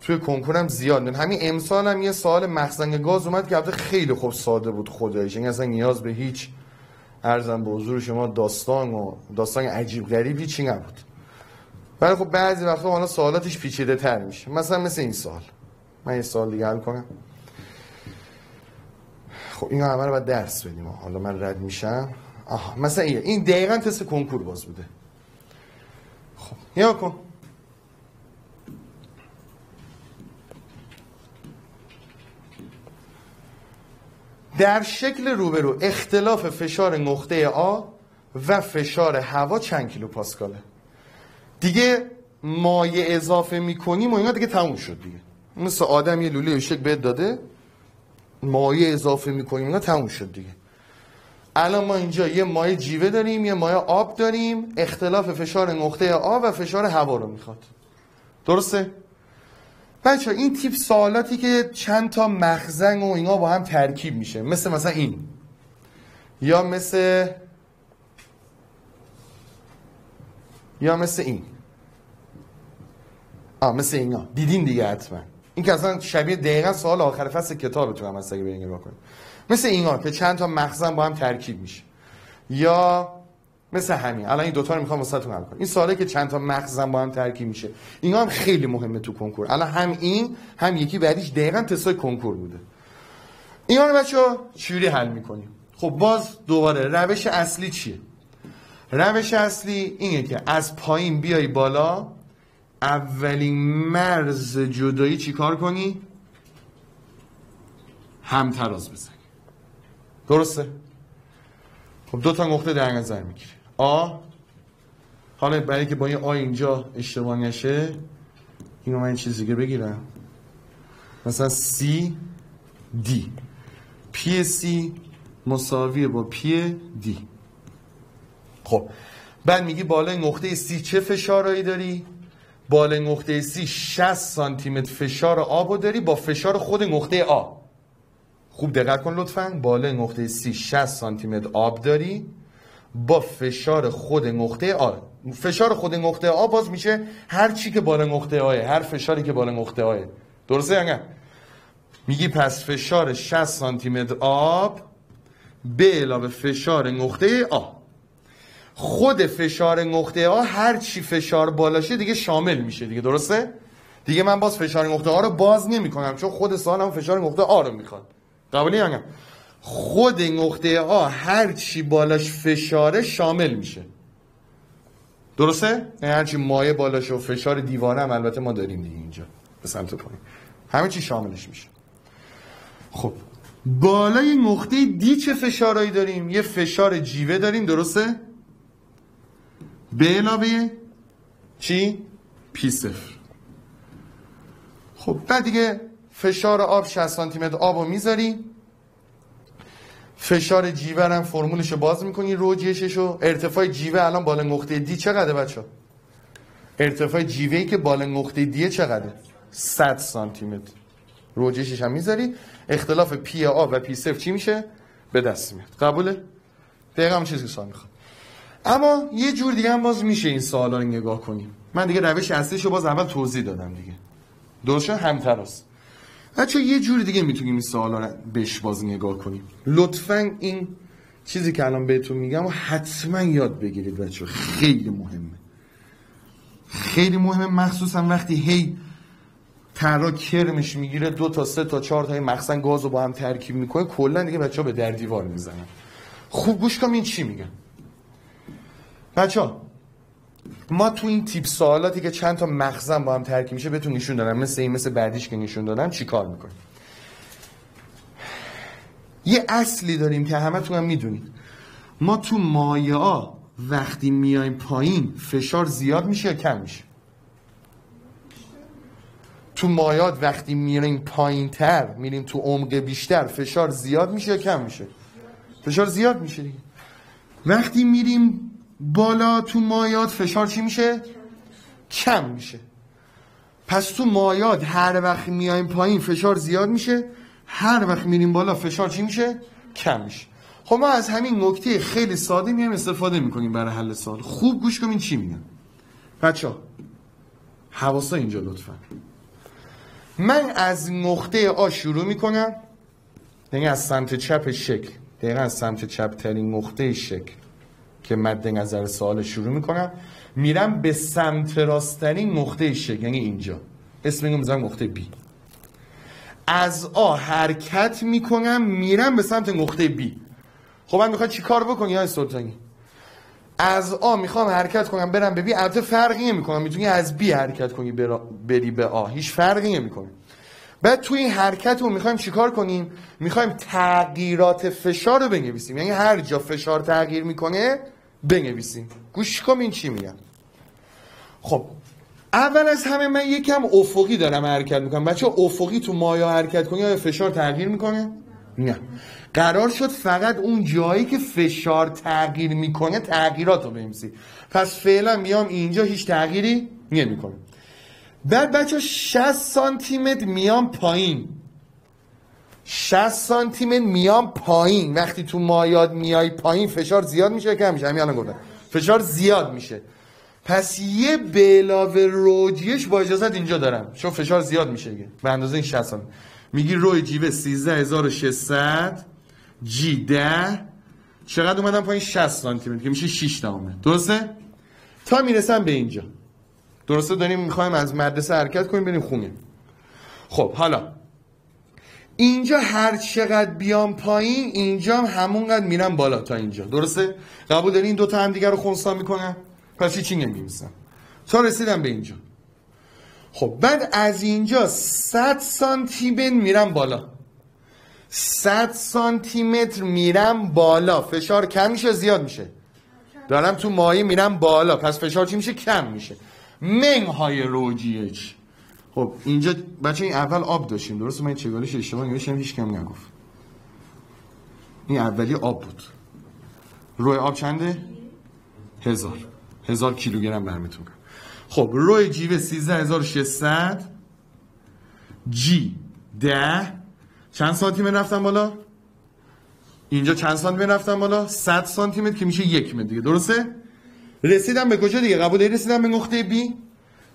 توی کنکورم زیاد میاد همین امسال هم یه سال مخزن گاز اومد که خیلی خوب ساده بود خدایش این اصلا نیاز به هیچ ارزم به حضور شما داستان و داستان عجیب غریب هیچی نبود. ولی خب بعضی وقتا حالا سوالاتش پیچیده تر میشه. مثلا مثل این سال من یه سال دیگه حل کنم. خب اینو همه رو باید درس بدیم. حالا من رد میشم. آها مثلا این. این دقیقا تست کنکور باز بوده. خب یا کن. در شکل روبرو اختلاف فشار نقطه آ و فشار هوا چند کیلو پاسکاله؟ دیگه مایه اضافه می‌کنیم و اینا دیگه تموم شد دیگه. مثل آدم یه لوله شک بهت داده مایه اضافه می‌کنیم اینا تموم شد دیگه. الان ما اینجا یه مایه جیوه داریم یه مایه آب داریم اختلاف فشار نقطه آ و فشار هوا رو می‌خواد. درسته؟ بچه این تیپ سوالاتی که چند تا مخزن و اینا با هم ترکیب میشه. مثل مثلا این. یا مثل یا مثل این. آه مثل اینا. دیدین دیگه حتما. این که اصلا شبیه دقیقا سوال آخر فصل کتابتون هم هست اگه به این مثل اینا که چند تا مخزن با هم ترکیب میشه. یا مثل همین. الان این دوتا رو می‌خوام واسهتون حل کنم. این سوالی که چند تا مخزن با هم ترکیب میشه. اینا هم خیلی مهمه تو کنکور. الان هم این هم یکی بعدیش دقیقا تستای کنکور بوده. اینا رو بچه‌ها چجوری حل می‌کنیم؟ خب باز دوباره روش اصلی چیه؟ روش اصلی اینه که از پایین بیای بالا اولین مرز جدایی چیکار کنی؟ هم تراز بزنی. درسته. خب دو تا نقطه در نظر می‌گیری. آ حالا برای که با این آ اینجا اشتباه نشه اینو من این چیز دیگه بگیرم. مثلا سی دی P C مساویه با P D خب بعد میگی بالای نقطه C چه فشارهایی داری؟ بالای نقطه C 60 سانتی متر فشار آبو داری با فشار خود نقطه A. خوب دقت کن لطفا. بالای نقطه C 60 سانتی متر آب داری. با فشار خود نقطه A فشار خود نقطه A باز میشه هر چی که بالا نقطه A ه هر فشاری که بالا نقطه A ه درسته یا نه؟ میگی پس فشار 60 سانتی متر آب به علاوه فشار نقطه آ. خود فشار نقطه ها هر چی فشار بالاشه دیگه شامل میشه دیگه درسته؟ دیگه من باز فشار نقطه ها رو باز نمی کنم چون خود سوالم فشار نقطه آ رو می‌خواد. قبولی یا خود نقطه آ هر چی بالاش فشاره شامل میشه. درسته؟ یعنی هر چی مایه بالاش و فشار دیواره هم البته ما داریم دیگه اینجا به سمت پایین. همه چی شاملش میشه. خب بالای نقطه دی چه فشارهایی داریم؟ یه فشار جیوه داریم درسته؟ به علاوه چی؟ پی صفر. خب بعد دیگه فشار آب 60 سانتی متر آب رو می‌ذاری. فشار جیوه هم فرمولش رو باز می‌کنی رو جیشش رو ارتفاع جیوه الان بالا نقطه دی چقدر بچه ارتفاع جیوه ای که بالا نقطه دی چقدره؟ 100 سانتی متر روجشش هم می‌ذاری. اختلاف پی آ و پی صفر چی میشه؟ به دست میاد. قبوله؟ دقیقا هم چیزی که سوال می‌خواد اما یه جور دیگه هم باز میشه این سوالا رو نگاه کنیم. من دیگه روش اصلیش رو باز اول توضیح دادم دیگه. درست همتراست. بچه یه جور دیگه می‌تونیم این سوالا رو بهش باز نگاه کنیم. لطفا این چیزی که الان بهتون میگم و حتما یاد بگیرید بچه خیلی مهمه. خیلی مهمه مخصوصا وقتی هی ترا کرمش می‌گیره دو تا سه تا چهار تا مخزن گاز رو با هم ترکیب می‌کنه کلا دیگه بچه ها به در دیوار می‌زنن. خوب گوش کنم این چی میگن. بچه ما تو این تیپ سوالاتی که چند تا مخزن با هم ترکیب میشه بهتون نشون دادم. مثل این مثل بعدیش که نشون دادم چی کار می‌کنیم. یه اصلی داریم که همه تو هم می‌دونید. ما تو مایه وقتی میایم پایین فشار زیاد میشه یا کم میشه؟ تو مایات وقتی میریم پایین تر میریم تو عمق بیشتر فشار زیاد میشه یا کم میشه؟ فشار زیاد میشه دیگه. وقتی میریم بالا تو مایات فشار چی میشه؟ کم میشه. پس تو مایات هر وقت میایم پایین فشار زیاد میشه. هر وقت میریم بالا فشار چی میشه؟ کم میشه. خب ما از همین نکته خیلی ساده میایم استفاده می‌کنیم برای حل سوال. خوب گوش کنین چی میگن. بچه ها حواسا اینجا لطفا. من از نقطه آ شروع می‌کنم. یعنی از سمت چپ شکل. دقیقا از سمت چپ ترین نقطه شکل. که مد نظر سوال شروع می‌کنم. میرم به سمت راستترین نقطه شکل یعنی اینجا. اسم اینو می‌ذارم نقطه بی از آ حرکت می‌کنم میرم به سمت نقطه بی خب من می‌خوام چی کار بکنی های سلطانی؟ از آ می‌خوام حرکت کنم برم به بی البته فرقی نمی‌کنم. می‌تونی از بی حرکت کنی بری به آ. هیچ فرقی نمی‌کنه. بعد توی این حرکت رو می‌خوایم چیکار کنیم؟ می‌خوایم تغییرات فشار رو بنویسیم. یعنی هر جا فشار تغییر می‌کنه بنویسیم. گوش کن این چی میگن خب اول از همه من یکم افقی دارم حرکت می‌کنم. بچه افقی تو مایا حرکت کنی یا فشار تغییر می‌کنه؟ نه. قرار شد فقط اون جایی که فشار تغییر می‌کنه تغییرات رو بنویسی. پس فعلا میام اینجا هیچ تغییری نمی‌کنه بعد بچه 60 سانتی متر میام پایین. 60 سانتی متر میام پایین. وقتی تو مایاد میای پایین فشار زیاد میشه کم میشه همین الان گفتم. فشار زیاد میشه. پس یه به علاوه روجیش با اجازت اینجا دارم. چون فشار زیاد میشه دیگه. به اندازه این 60 سانتی میگی روی جیوه 13600 جی 10 چقدر اومدم پایین؟ 60 سانتی متر که میشه 6 دامه درسته؟ تا می‌رسم به اینجا. درسته؟ داریم می‌خوایم از مدرسه حرکت کنیم بریم خونه. خب حالا. اینجا هر چقدر بیام پایین اینجا هم همونقدر میرم بالا تا اینجا. درسته؟ قبول داری این دوتا هم دیگر رو خونسا می‌کنن پس چی نمیمیسم تا رسیدم به اینجا. خب بعد از اینجا 100 سانتی متر میرم بالا. 100 سانتی متر میرم بالا. فشار کم میشه؟ زیاد میشه. دارم تو مایه میرم بالا. پس فشار چی میشه؟ کم میشه. منهای روجیش خب اینجا بچه این اول آب داشتیم درست من این چگالش اشتباه نوشتم هیچ کم نگفت. این اولی آب بود. روی آب چنده؟ هزار. هزار کیلوگرم برمیتون خب روی جیوه 13600 جی ده. چند سانتی متر رفتم بالا؟ اینجا چند سانتی متر رفتم بالا؟ 100 سانتی متر که میشه یک متر دیگه. درسته؟ رسیدم به کجا دیگه؟ قبول رسیدم به نقطه بی؟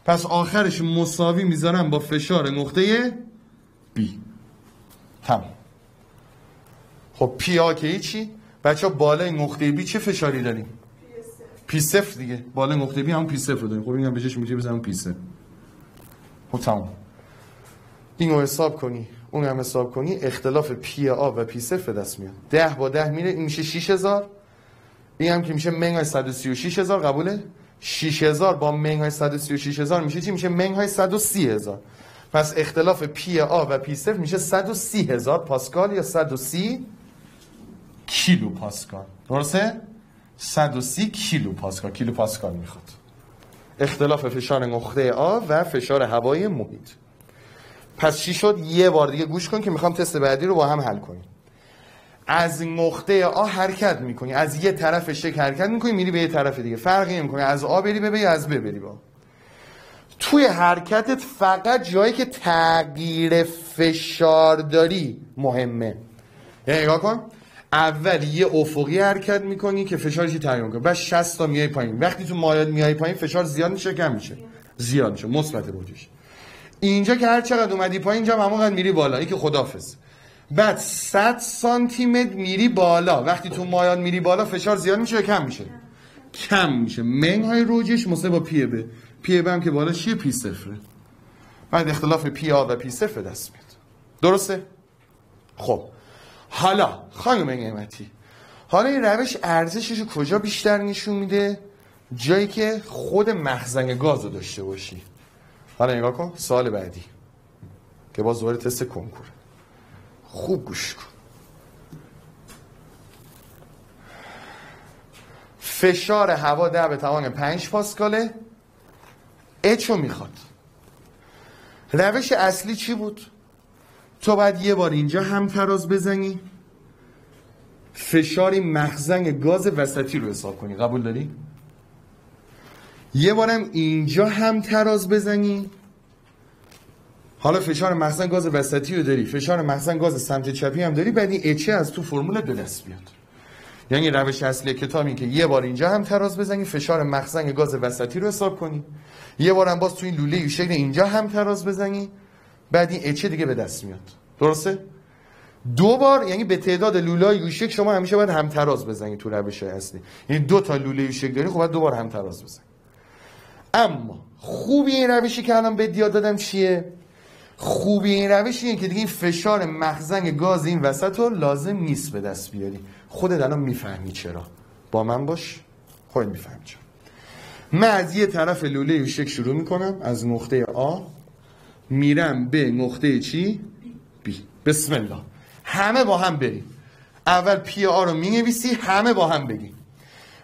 پس آخرش مساوی می‌ذارم با فشار نقطه B. تمام. خب P ها که چی بچه بالای نقطه B چه فشاری داریم؟ P صفر. دیگه. بالا نقطه B همون P صفر رو داریم. خب اینم بهش می‌تونی بزنم P صفر. خب تمام. اینو حساب کنی. اون هم حساب کنی. اختلاف P A و P صفر دست میاد. ده با ده میره. این میشه 6000 این هم که میشه منهای 136 هزار. قبوله؟ 6000 با منهای 136 هزار میشه چی؟ میشه منهای 130 هزار. پس اختلاف P A و P صفر میشه 130 هزار پاسکال یا 130 کیلو پاسکال درسته؟ 130 کیلو پاسکال کیلو پاسکال می‌خواد. اختلاف فشار نقطه A و فشار هوای محیط. پس چی شد؟ یه بار دیگه گوش کن که می‌خوام تست بعدی رو با هم حل کنیم. از نقطه A حرکت می‌کنی از یه طرف شکل حرکت می‌کنی میری به یه طرف دیگه. فرقی نمی‌کنه از A بری به از B بری با. توی حرکتت فقط جایی که تغییر فشار داری مهمه. یعنی نگاه کن اول یه افقی حرکت می‌کنی که فشارش تغییر کنه بعد 60 تا میای پایین. وقتی تو مایل میای پایین فشار زیاد میشه کم میشه. زیاد میشه مثبت بودیش. اینجا که هر چقدر اومدی پایین اینجا همون میری بالا. این که خدافظ بعد 100 سانتی متر میری بالا. وقتی تو مایان میری بالا فشار زیاد میشه کم میشه؟ کم میشه. منهای رو g h ش مساوی با P B P B هم که بالا چیه؟ P صفره. بعد اختلاف P A و P صفر دست میاد. درسته؟ خب. حالا خانم نعمتی حالا این روش ارزشش کجا بیشتر نشون میده؟ جایی که خود مخزن گاز رو داشته باشی. حالا نگاه کن سوال بعدی. که باز دوباره تست کنکور. خوب گوش کن. فشار هوا ده به توان پنج پاسکاله. اچو می‌خواد. روش اصلی چی بود؟ تو باید یه بار اینجا هم تراز بزنی. فشاری مخزن گاز وسطی رو حساب کنی. قبول داری؟ یه بارم اینجا هم تراز بزنی. حالا فشار مخزن گاز وسطی رو داری فشار مخزن گاز سمت چپی هم داری بعد این اچه از تو فرمول به دست بیاد. یعنی روش اصلی کتاب این که یه بار اینجا هم تراز بزنی فشار مخزن گاز وسطی رو حساب کنی. یه بار هم باز تو این لوله شکل اینجا هم تراز بزنی بعد این اچه دیگه به دست میاد. درسته؟ دو بار یعنی به تعداد لوله یوشک شما همیشه باید هم تراز بزنی تو روش اصلی. یعنی دو تا لوله یوشک داری خب باید دو بار هم تراز بزنی. اما خوبی این روشی که الان به یاد دادم چیه؟ خوبی این روش اینه که دیگه این فشار مخزن گاز این وسط رو لازم نیست به دست بیاری. خودت الان می‌فهمی چرا. با من باش خودت می‌فهمی چرا. من از یه طرف لوله یوشک شروع می‌کنم. از نقطه آ میرم به نقطه چی؟ بی. بسم الله. همه با هم بریم. اول پی آ رو می‌نویسی همه با هم بگیم.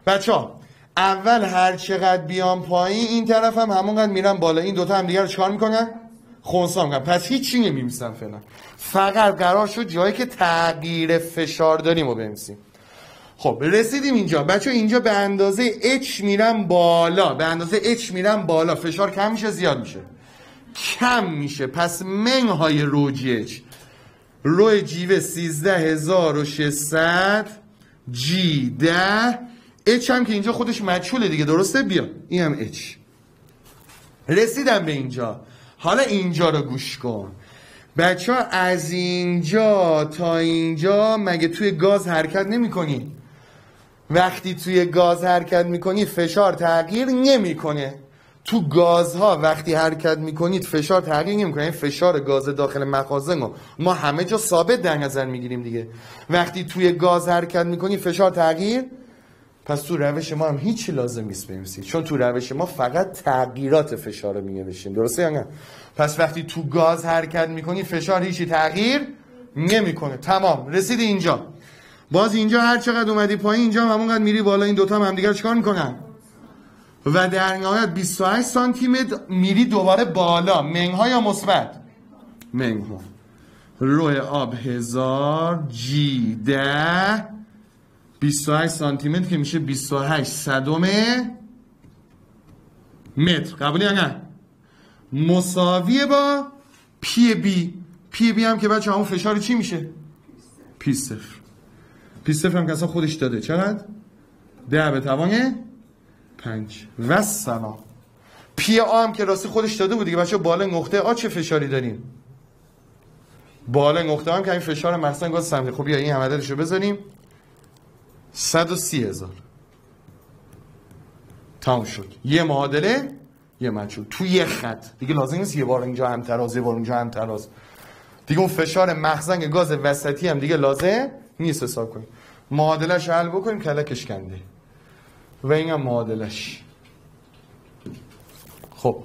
بچه ها اول هر چقدر بیام پایین این طرف هم همونقدر میرم بالا. این دوتا هم دیگر رو چکار می‌کنن؟ خونسا می‌کنن پس هیچی نمیمیسن فعلا. فقط قرار شد جایی که تغییر فشار داریم رو بنویسیم. خب رسیدیم اینجا. بچه اینجا به اندازه H میرم بالا. به اندازه H میرم بالا. فشار کم میشه زیاد میشه. کم میشه. پس منهای روجی H. رو جیوه 13600 جی ده. H هم که اینجا خودش مجهوله دیگه. درسته؟ بیا. این هم H. رسیدم به اینجا. حالا اینجا رو گوش کن. بچه ها از اینجا تا اینجا مگه توی گاز حرکت نمی کنی؟ وقتی توی گاز حرکت می‌کنی فشار تغییر نمی‌کنه. تو گازها وقتی حرکت می‌کنید فشار تغییر نمی‌کنه. این فشار گاز داخل مخازن رو ما همه جا ثابت در نظر می‌گیریم دیگه. وقتی توی گاز حرکت می‌کنی فشار تغییر پس تو روش ما هم هیچی لازم نیست بنویسید چون تو روش ما فقط تغییرات فشار رو درسته یا نه؟ پس وقتی تو گاز حرکت می‌کنی فشار هیچی تغییر نمی‌کنه. تمام. رسیدی اینجا. باز اینجا هر چقدر اومدی پایین اینجا هم همونقدر میری بالا این دوتا هم همدیگر چیکار می‌کنن؟ و در نهایت 28 سانتی متر میری دوباره بالا. منگ ها یا مثبت؟ منگ ها روی آب هزار جی ده. 28 سانتی متر که میشه 28 صدم متر. قبولی یا نه؟ مساویه با P B P B هم که بچه همون فشار چی میشه؟ P صفر. P صفر هم که خودش داده. چقدر؟ ده به توان پنج. و سلام P A هم که راستی خودش داده بود دیگه. بچه بالا نقطه A چه فشاری داریم؟ بالا نقطه هم که این فشار مخزن گاز سمت. خب بیا این رو بذاریم 130 هزار. تمام شد. یه معادله یه مجهول. تو یه خط. دیگه لازم نیست یه بار اینجا هم تراز یه بار اونجا هم تراز. دیگه اون فشار مخزن گاز وسطی هم دیگه لازم نیست حساب کنیم. معادلش حل بکنیم کلکش کنده. و این هم معادلش خب.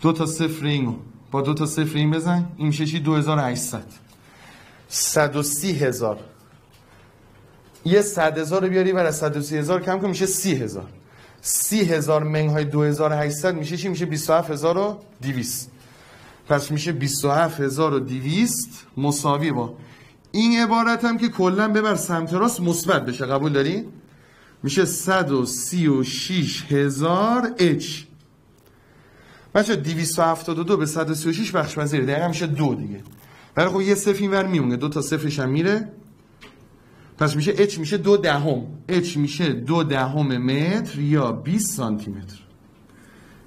دو تا صفر اینو. با دو تا صفر این بزن این میشه چی؟ 2800 130 هزار. یه صد هزار رو بیاری برای 130 هزار کم کن میشه 30 هزار. 30 هزار منگ های 2800 میشه چی؟ میشه 27 هزار و 200 پس میشه 27 هزار و 200 مساوی با. این عبارت هم که کلا ببر سمت راست مثبت بشه. قبول داری؟ میشه 136 هزار اچ. بچه 272 به 136 بخش پذیره دقیقا میشه دو دیگه. برای خب یه صفر اینور میمونه دو تا صفرش هم میره. پس میشه اچ میشه دو دهم. اچ میشه دو دهم متر یا 20 سانتی متر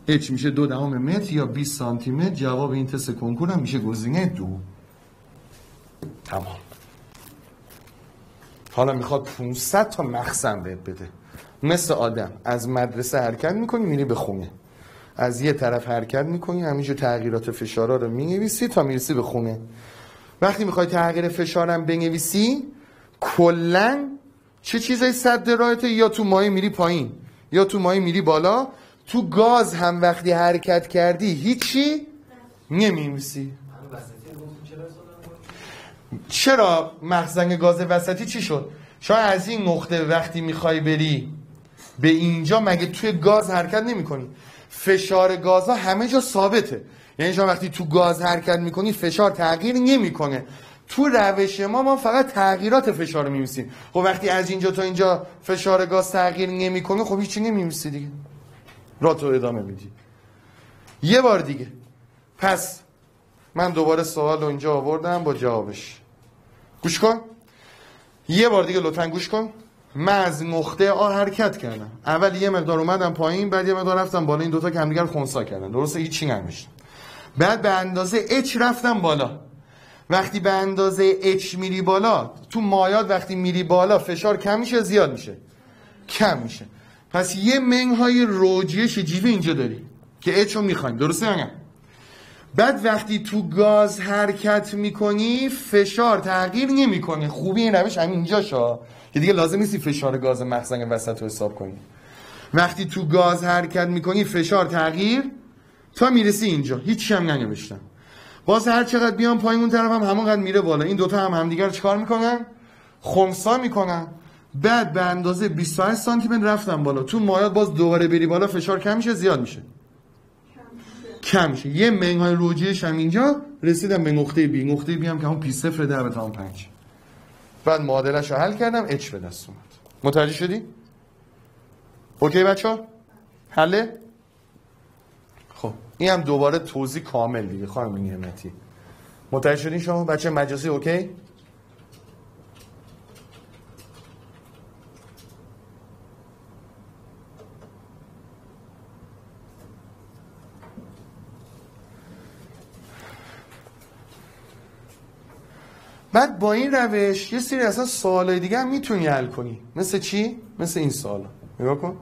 اچ میشه دو دهم متر یا 20 سانتی متر جواب این تست کنکور هم میشه گزینه دو. تمام. حالا می‌خواد 500 تا مخزن بهت بده. مثل آدم. از مدرسه حرکت می‌کنی میری به خونه. از یه طرف حرکت می‌کنی همینجا تغییرات فشارا رو می‌نویسی تا می‌رسی به خونه. وقتی می‌خوای تغییر فشارم بنویسی کلا چه چیزای صد راهته؟ یا تو مایه میری پایین یا تو مایه میری بالا. تو گاز هم وقتی حرکت کردی هیچی نمی‌نویسی. چرا مخزن گاز وسطی چی شد؟ شاید از این نقطه وقتی می‌خوای بری به اینجا مگه توی گاز حرکت نمی‌کنی؟ فشار گازها همه جا ثابته. یعنی شما وقتی تو گاز حرکت می‌کنی فشار تغییر نمی‌کنه. تو روش ما ما فقط تغییرات فشار رو میمیسیم خب وقتی از اینجا تا اینجا فشار گاز تغییر نمی‌کنه خب هیچی نمیمیسی دیگه. را تو ادامه میدی. یه بار دیگه. پس من دوباره سوال رو اینجا آوردم با جوابش. گوش کن. یه بار دیگه لطفا گوش کن. من از نقطه آ حرکت کردم. اول یه مقدار اومدم پایین بعد یه مقدار رفتم بالا. این دوتا که همدیگر خونسا کردن. درسته هیچی نمیشه بعد به اندازه اچ رفتم بالا. وقتی به اندازه اچ میری بالا تو مایات وقتی میری بالا فشار کم میشه زیاد میشه. کم میشه. پس یه منگ های روجیه شجیوه اینجا داری که اچ رو می‌خوایم. درسته یا بعد وقتی تو گاز حرکت می‌کنی فشار تغییر نمی‌کنه. خوبی این روش همین اینجا شا که دیگه لازم نیستی فشار گاز مخزن وسط رو حساب کنی. وقتی تو گاز حرکت می‌کنی فشار تغییر تا می‌رسی اینجا. هیچ هم ننوشتم. باز هر چقدر بیام پایین اون طرف هم همونقدر میره بالا. این دوتا هم همدیگر چیکار می‌کنن؟ خمسا می‌کنن. بعد به اندازه 28 سانتی متر رفتم بالا. تو مایعات باز دوباره بری بالا فشار کم میشه زیاد میشه. کم میشه. یه منهای رو g h ش هم اینجا. رسیدم به نقطه B. نقطه B هم که همون P صفر ده به توان پنج. بعد معادلش رو حل کردم H به دست اومد متوجه شدی؟ OK بچه ها؟ حله؟ خب این هم دوباره توضیح کامل دیگه خانم نعمتی متوجه شدین شما بچه مجازی اوکی؟ بعد با این روش یه سری اصلا سوالای دیگه هم می‌تونی حل کنی. مثل چی؟ مثل این سوالا نگاه کن.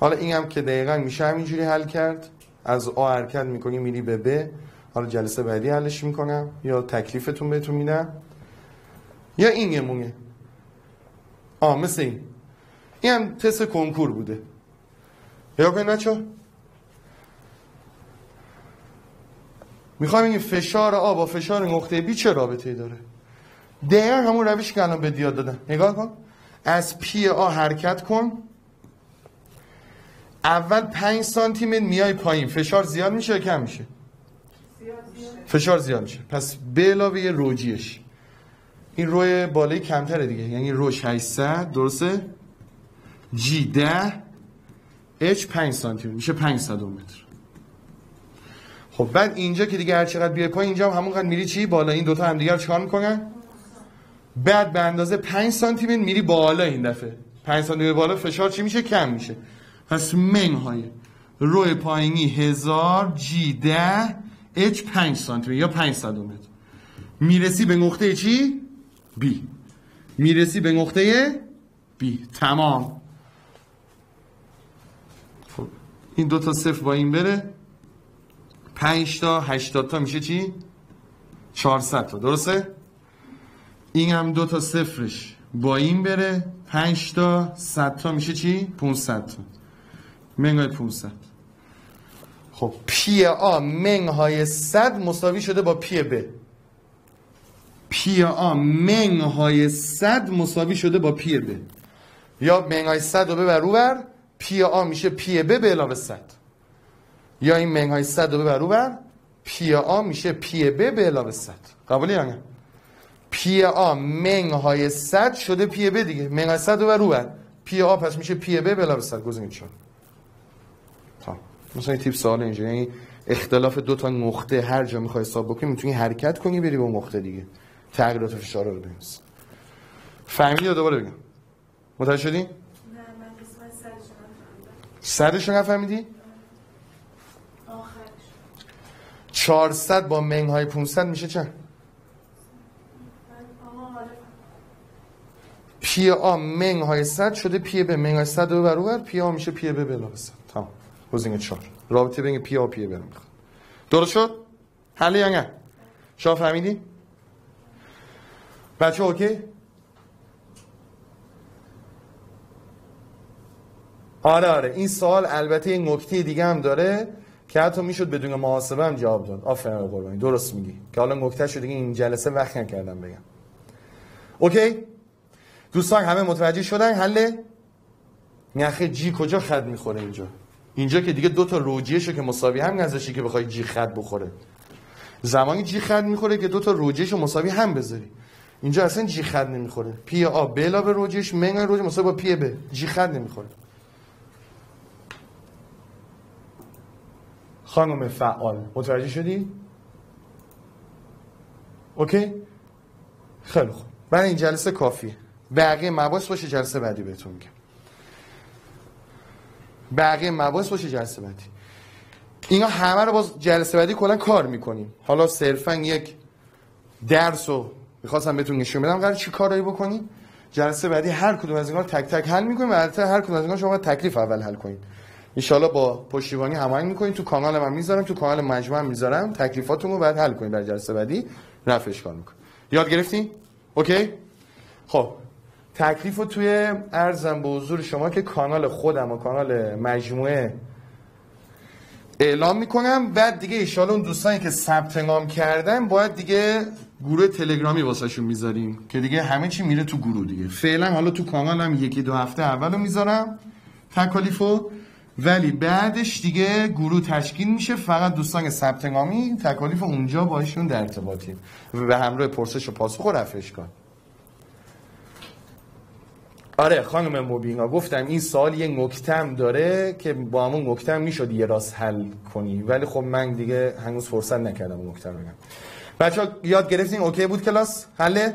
حالا این هم که دقیقا میشه همینجوری حل کرد. از آ حرکت می‌کنی میری به ب. حالا جلسه بعدی حلش می‌کنم. یا تکلیفتون بهتون میدم. یا این یه آه مثل این. این هم تست کنکور بوده. یا کنید نچه می‌خوایم این فشار آ با فشار نقطه بی چه رابطه داره؟ دقیقا همون روش که الان به دیاد دادن. نگاه کن. از پی آ حرکت کن. اول پنج سانتی متر میای پایین. فشار زیاد میشه یا کم میشه؟ فشار زیاد میشه. پس به علاوه روجیش. این روی بالای کمتره دیگه. یعنی روش 800 درسته؟ جی 10 اچ 5 سانتی میشه 500 متر. خب بعد اینجا که دیگه هر چقدر بیای پایین اینجا هم همونقدر میری چی؟ بالا. این دوتا هم دیگه چیکار می‌کنن؟ بعد به اندازه 5 سانتی متر میری بالا این دفعه. 5 سانتی بالا فشار چی میشه؟ کم میشه. پس منهای. روی پایینی هزار جی ده اچ 5 سانتی یا 5 صدومتر می‌رسی به نقطه چی؟ بی. می‌رسی به نقطه بی. تمام. خب این دو تا صفر با این بره. 5 تا 80 تا. میشه چی؟ 400 تا. درسته؟ این هم دو تا صفرش با این بره. 5 تا 100 تا میشه چی؟ 500 تا. منهای 500 خب P A منهای 100 مساوی شده با P B. P A منهای 100 مساوی شده با P B. یا منهای 100 رو ببر رو بر P A میشه P B به علاوه 100 یا این منهای 100 رو ببر رو بر P A میشه P B به علاوه 100 قبولی یا نه؟ P A منهای 100 شده P B دیگه. منهای 100 رو بر رو بر P A پس میشه P B به علاوه 100 گزینید چون مثلا این تیپ سوال اینجا. یعنی اختلاف دو تا نقطه هر جا می‌خوای حساب بکنی می‌تونی حرکت کنی بری به نقطه دیگه. تغییرات فشار رو بنویس فهمیدی یا دوباره بگم؟ متوجه شدی؟ نه من قسمت سرش رو نفهمیدم. صدش رو نفهمیدی آخرش. 400 با منهای 500 میشه چند؟ P A منهای 100 شده P B منهای 100 رو برابر P A میشه P B به علاوه 100 تمام. گزینه 4 رابطه بین P A و P B درست شد؟ حل یا نه؟ شما فهمیدی؟ بچه OK؟ آره آره. این سوال البته یه نکته دیگه هم داره که حتی می‌شد بدون محاسبه هم جواب داد. آفرین قربانی. درست میگی. که حالا نکته شد دیگه این جلسه وقت نکردم بگم. OK؟ دوستان همه متوجه شدن؟ حل؟ نه g کجا خط می‌خوره اینجا؟ اینجا که دیگه دو تا روجیهشو که مساوی هم نذاشتی که بخوای جی خط بخوره. زمانی جی خط می‌خوره که دو تا روجیهشو مساوی هم بذاری. اینجا اصلا جی خط نمی‌خوره. پی آ به علاوه روجیش من روج مساوی با پی ب جی خط نمی‌خوره. خانم فعال متوجه شدی؟ اوکی؟ خیلی خوب. برای این جلسه کافیه. بقیه مباحث باشه جلسه بعدی بهتون میگم. بقیه مباحث باشه جلسه بعدی. اینا همه رو باز جلسه بعدی کلا کار می‌کنیم. حالا صرفا یک درس رو می‌خواستم بهتون نشون بدم. قرار چی کارایی بکنیم جلسه بعدی هر کدوم از اینا تک تک حل می‌کنیم. و البته هر کدوم از اینا شما تکلیف اول حل کنید ان با پشتیبانی هماهنگ می‌کنید تو کانال من می‌ذارم تو کانال مجموعه هم می‌ذارم. تکلیفاتون رو بعد حل کنید در جلسه بعدی. رفعش کار می‌کنید یاد گرفتی اوکی؟ خب. تکلیف رو توی ارزم به حضور شما که کانال خودم و کانال مجموعه اعلام می‌کنم. بعد دیگه ایشالا اون دوستانی که ثبت نام کردن باید دیگه گروه تلگرامی واسهشون می‌ذاریم. که دیگه همه چی میره تو گروه دیگه. فعلا حالا تو کانالم یکی دو هفته اولو می‌ذارم. تکالیفو ولی بعدش دیگه گروه تشکیل میشه. فقط دوستان ثبت نامی تکالیف اونجا باشون در ارتباطیم. و به همراه پرسش و پاسخ و رفعش کن. آره خانم مبینا گفتم این سوال یه نکتم داره که با همون نکتم می‌شد یه راست حل کنی. ولی خب من دیگه هنوز فرصت نکردم اون نکته رو بگم. بچه یاد گرفتین؟ اوکی بود کلاس؟ حله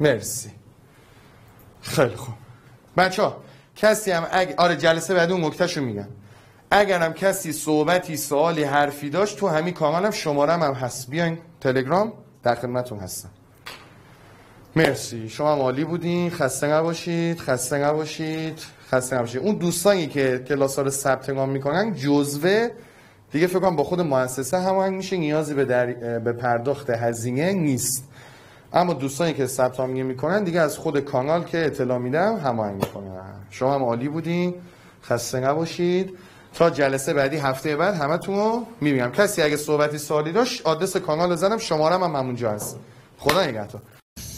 مرسی. خیلی خوب. بچه ها کسی هم اگه آره جلسه بعد اون نکتهشو میگم. اگر هم کسی صحبتی سوالی حرفی داشت تو همین کانال هم شماره هم هست. بیاین تلگرام در خدمتتون هستم. مرسی. شما هم عالی بودین. خسته نباشید. خسته نباشید. خسته نباشید. اون دوستانی که کلاس ها رو ثبت نام می‌کنن جزوه دیگه فکر کنم با خود مؤسسه هماهنگ میشه. نیازی به, در... به پرداخت هزینه نیست. اما دوستانی که ثبت نام می‌کنن دیگه از خود کانال که اطلاع میدم هماهنگ می‌کنن. شما هم عالی بودین. خسته نباشید. تا جلسه بعدی هفته بعد همتون رو می‌بینم. کسی اگه صحبتی سوالی داشت آدرس کانال رو زدم. شمارم هم همونجا هست. خدا نگهدار.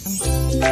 감사합니다.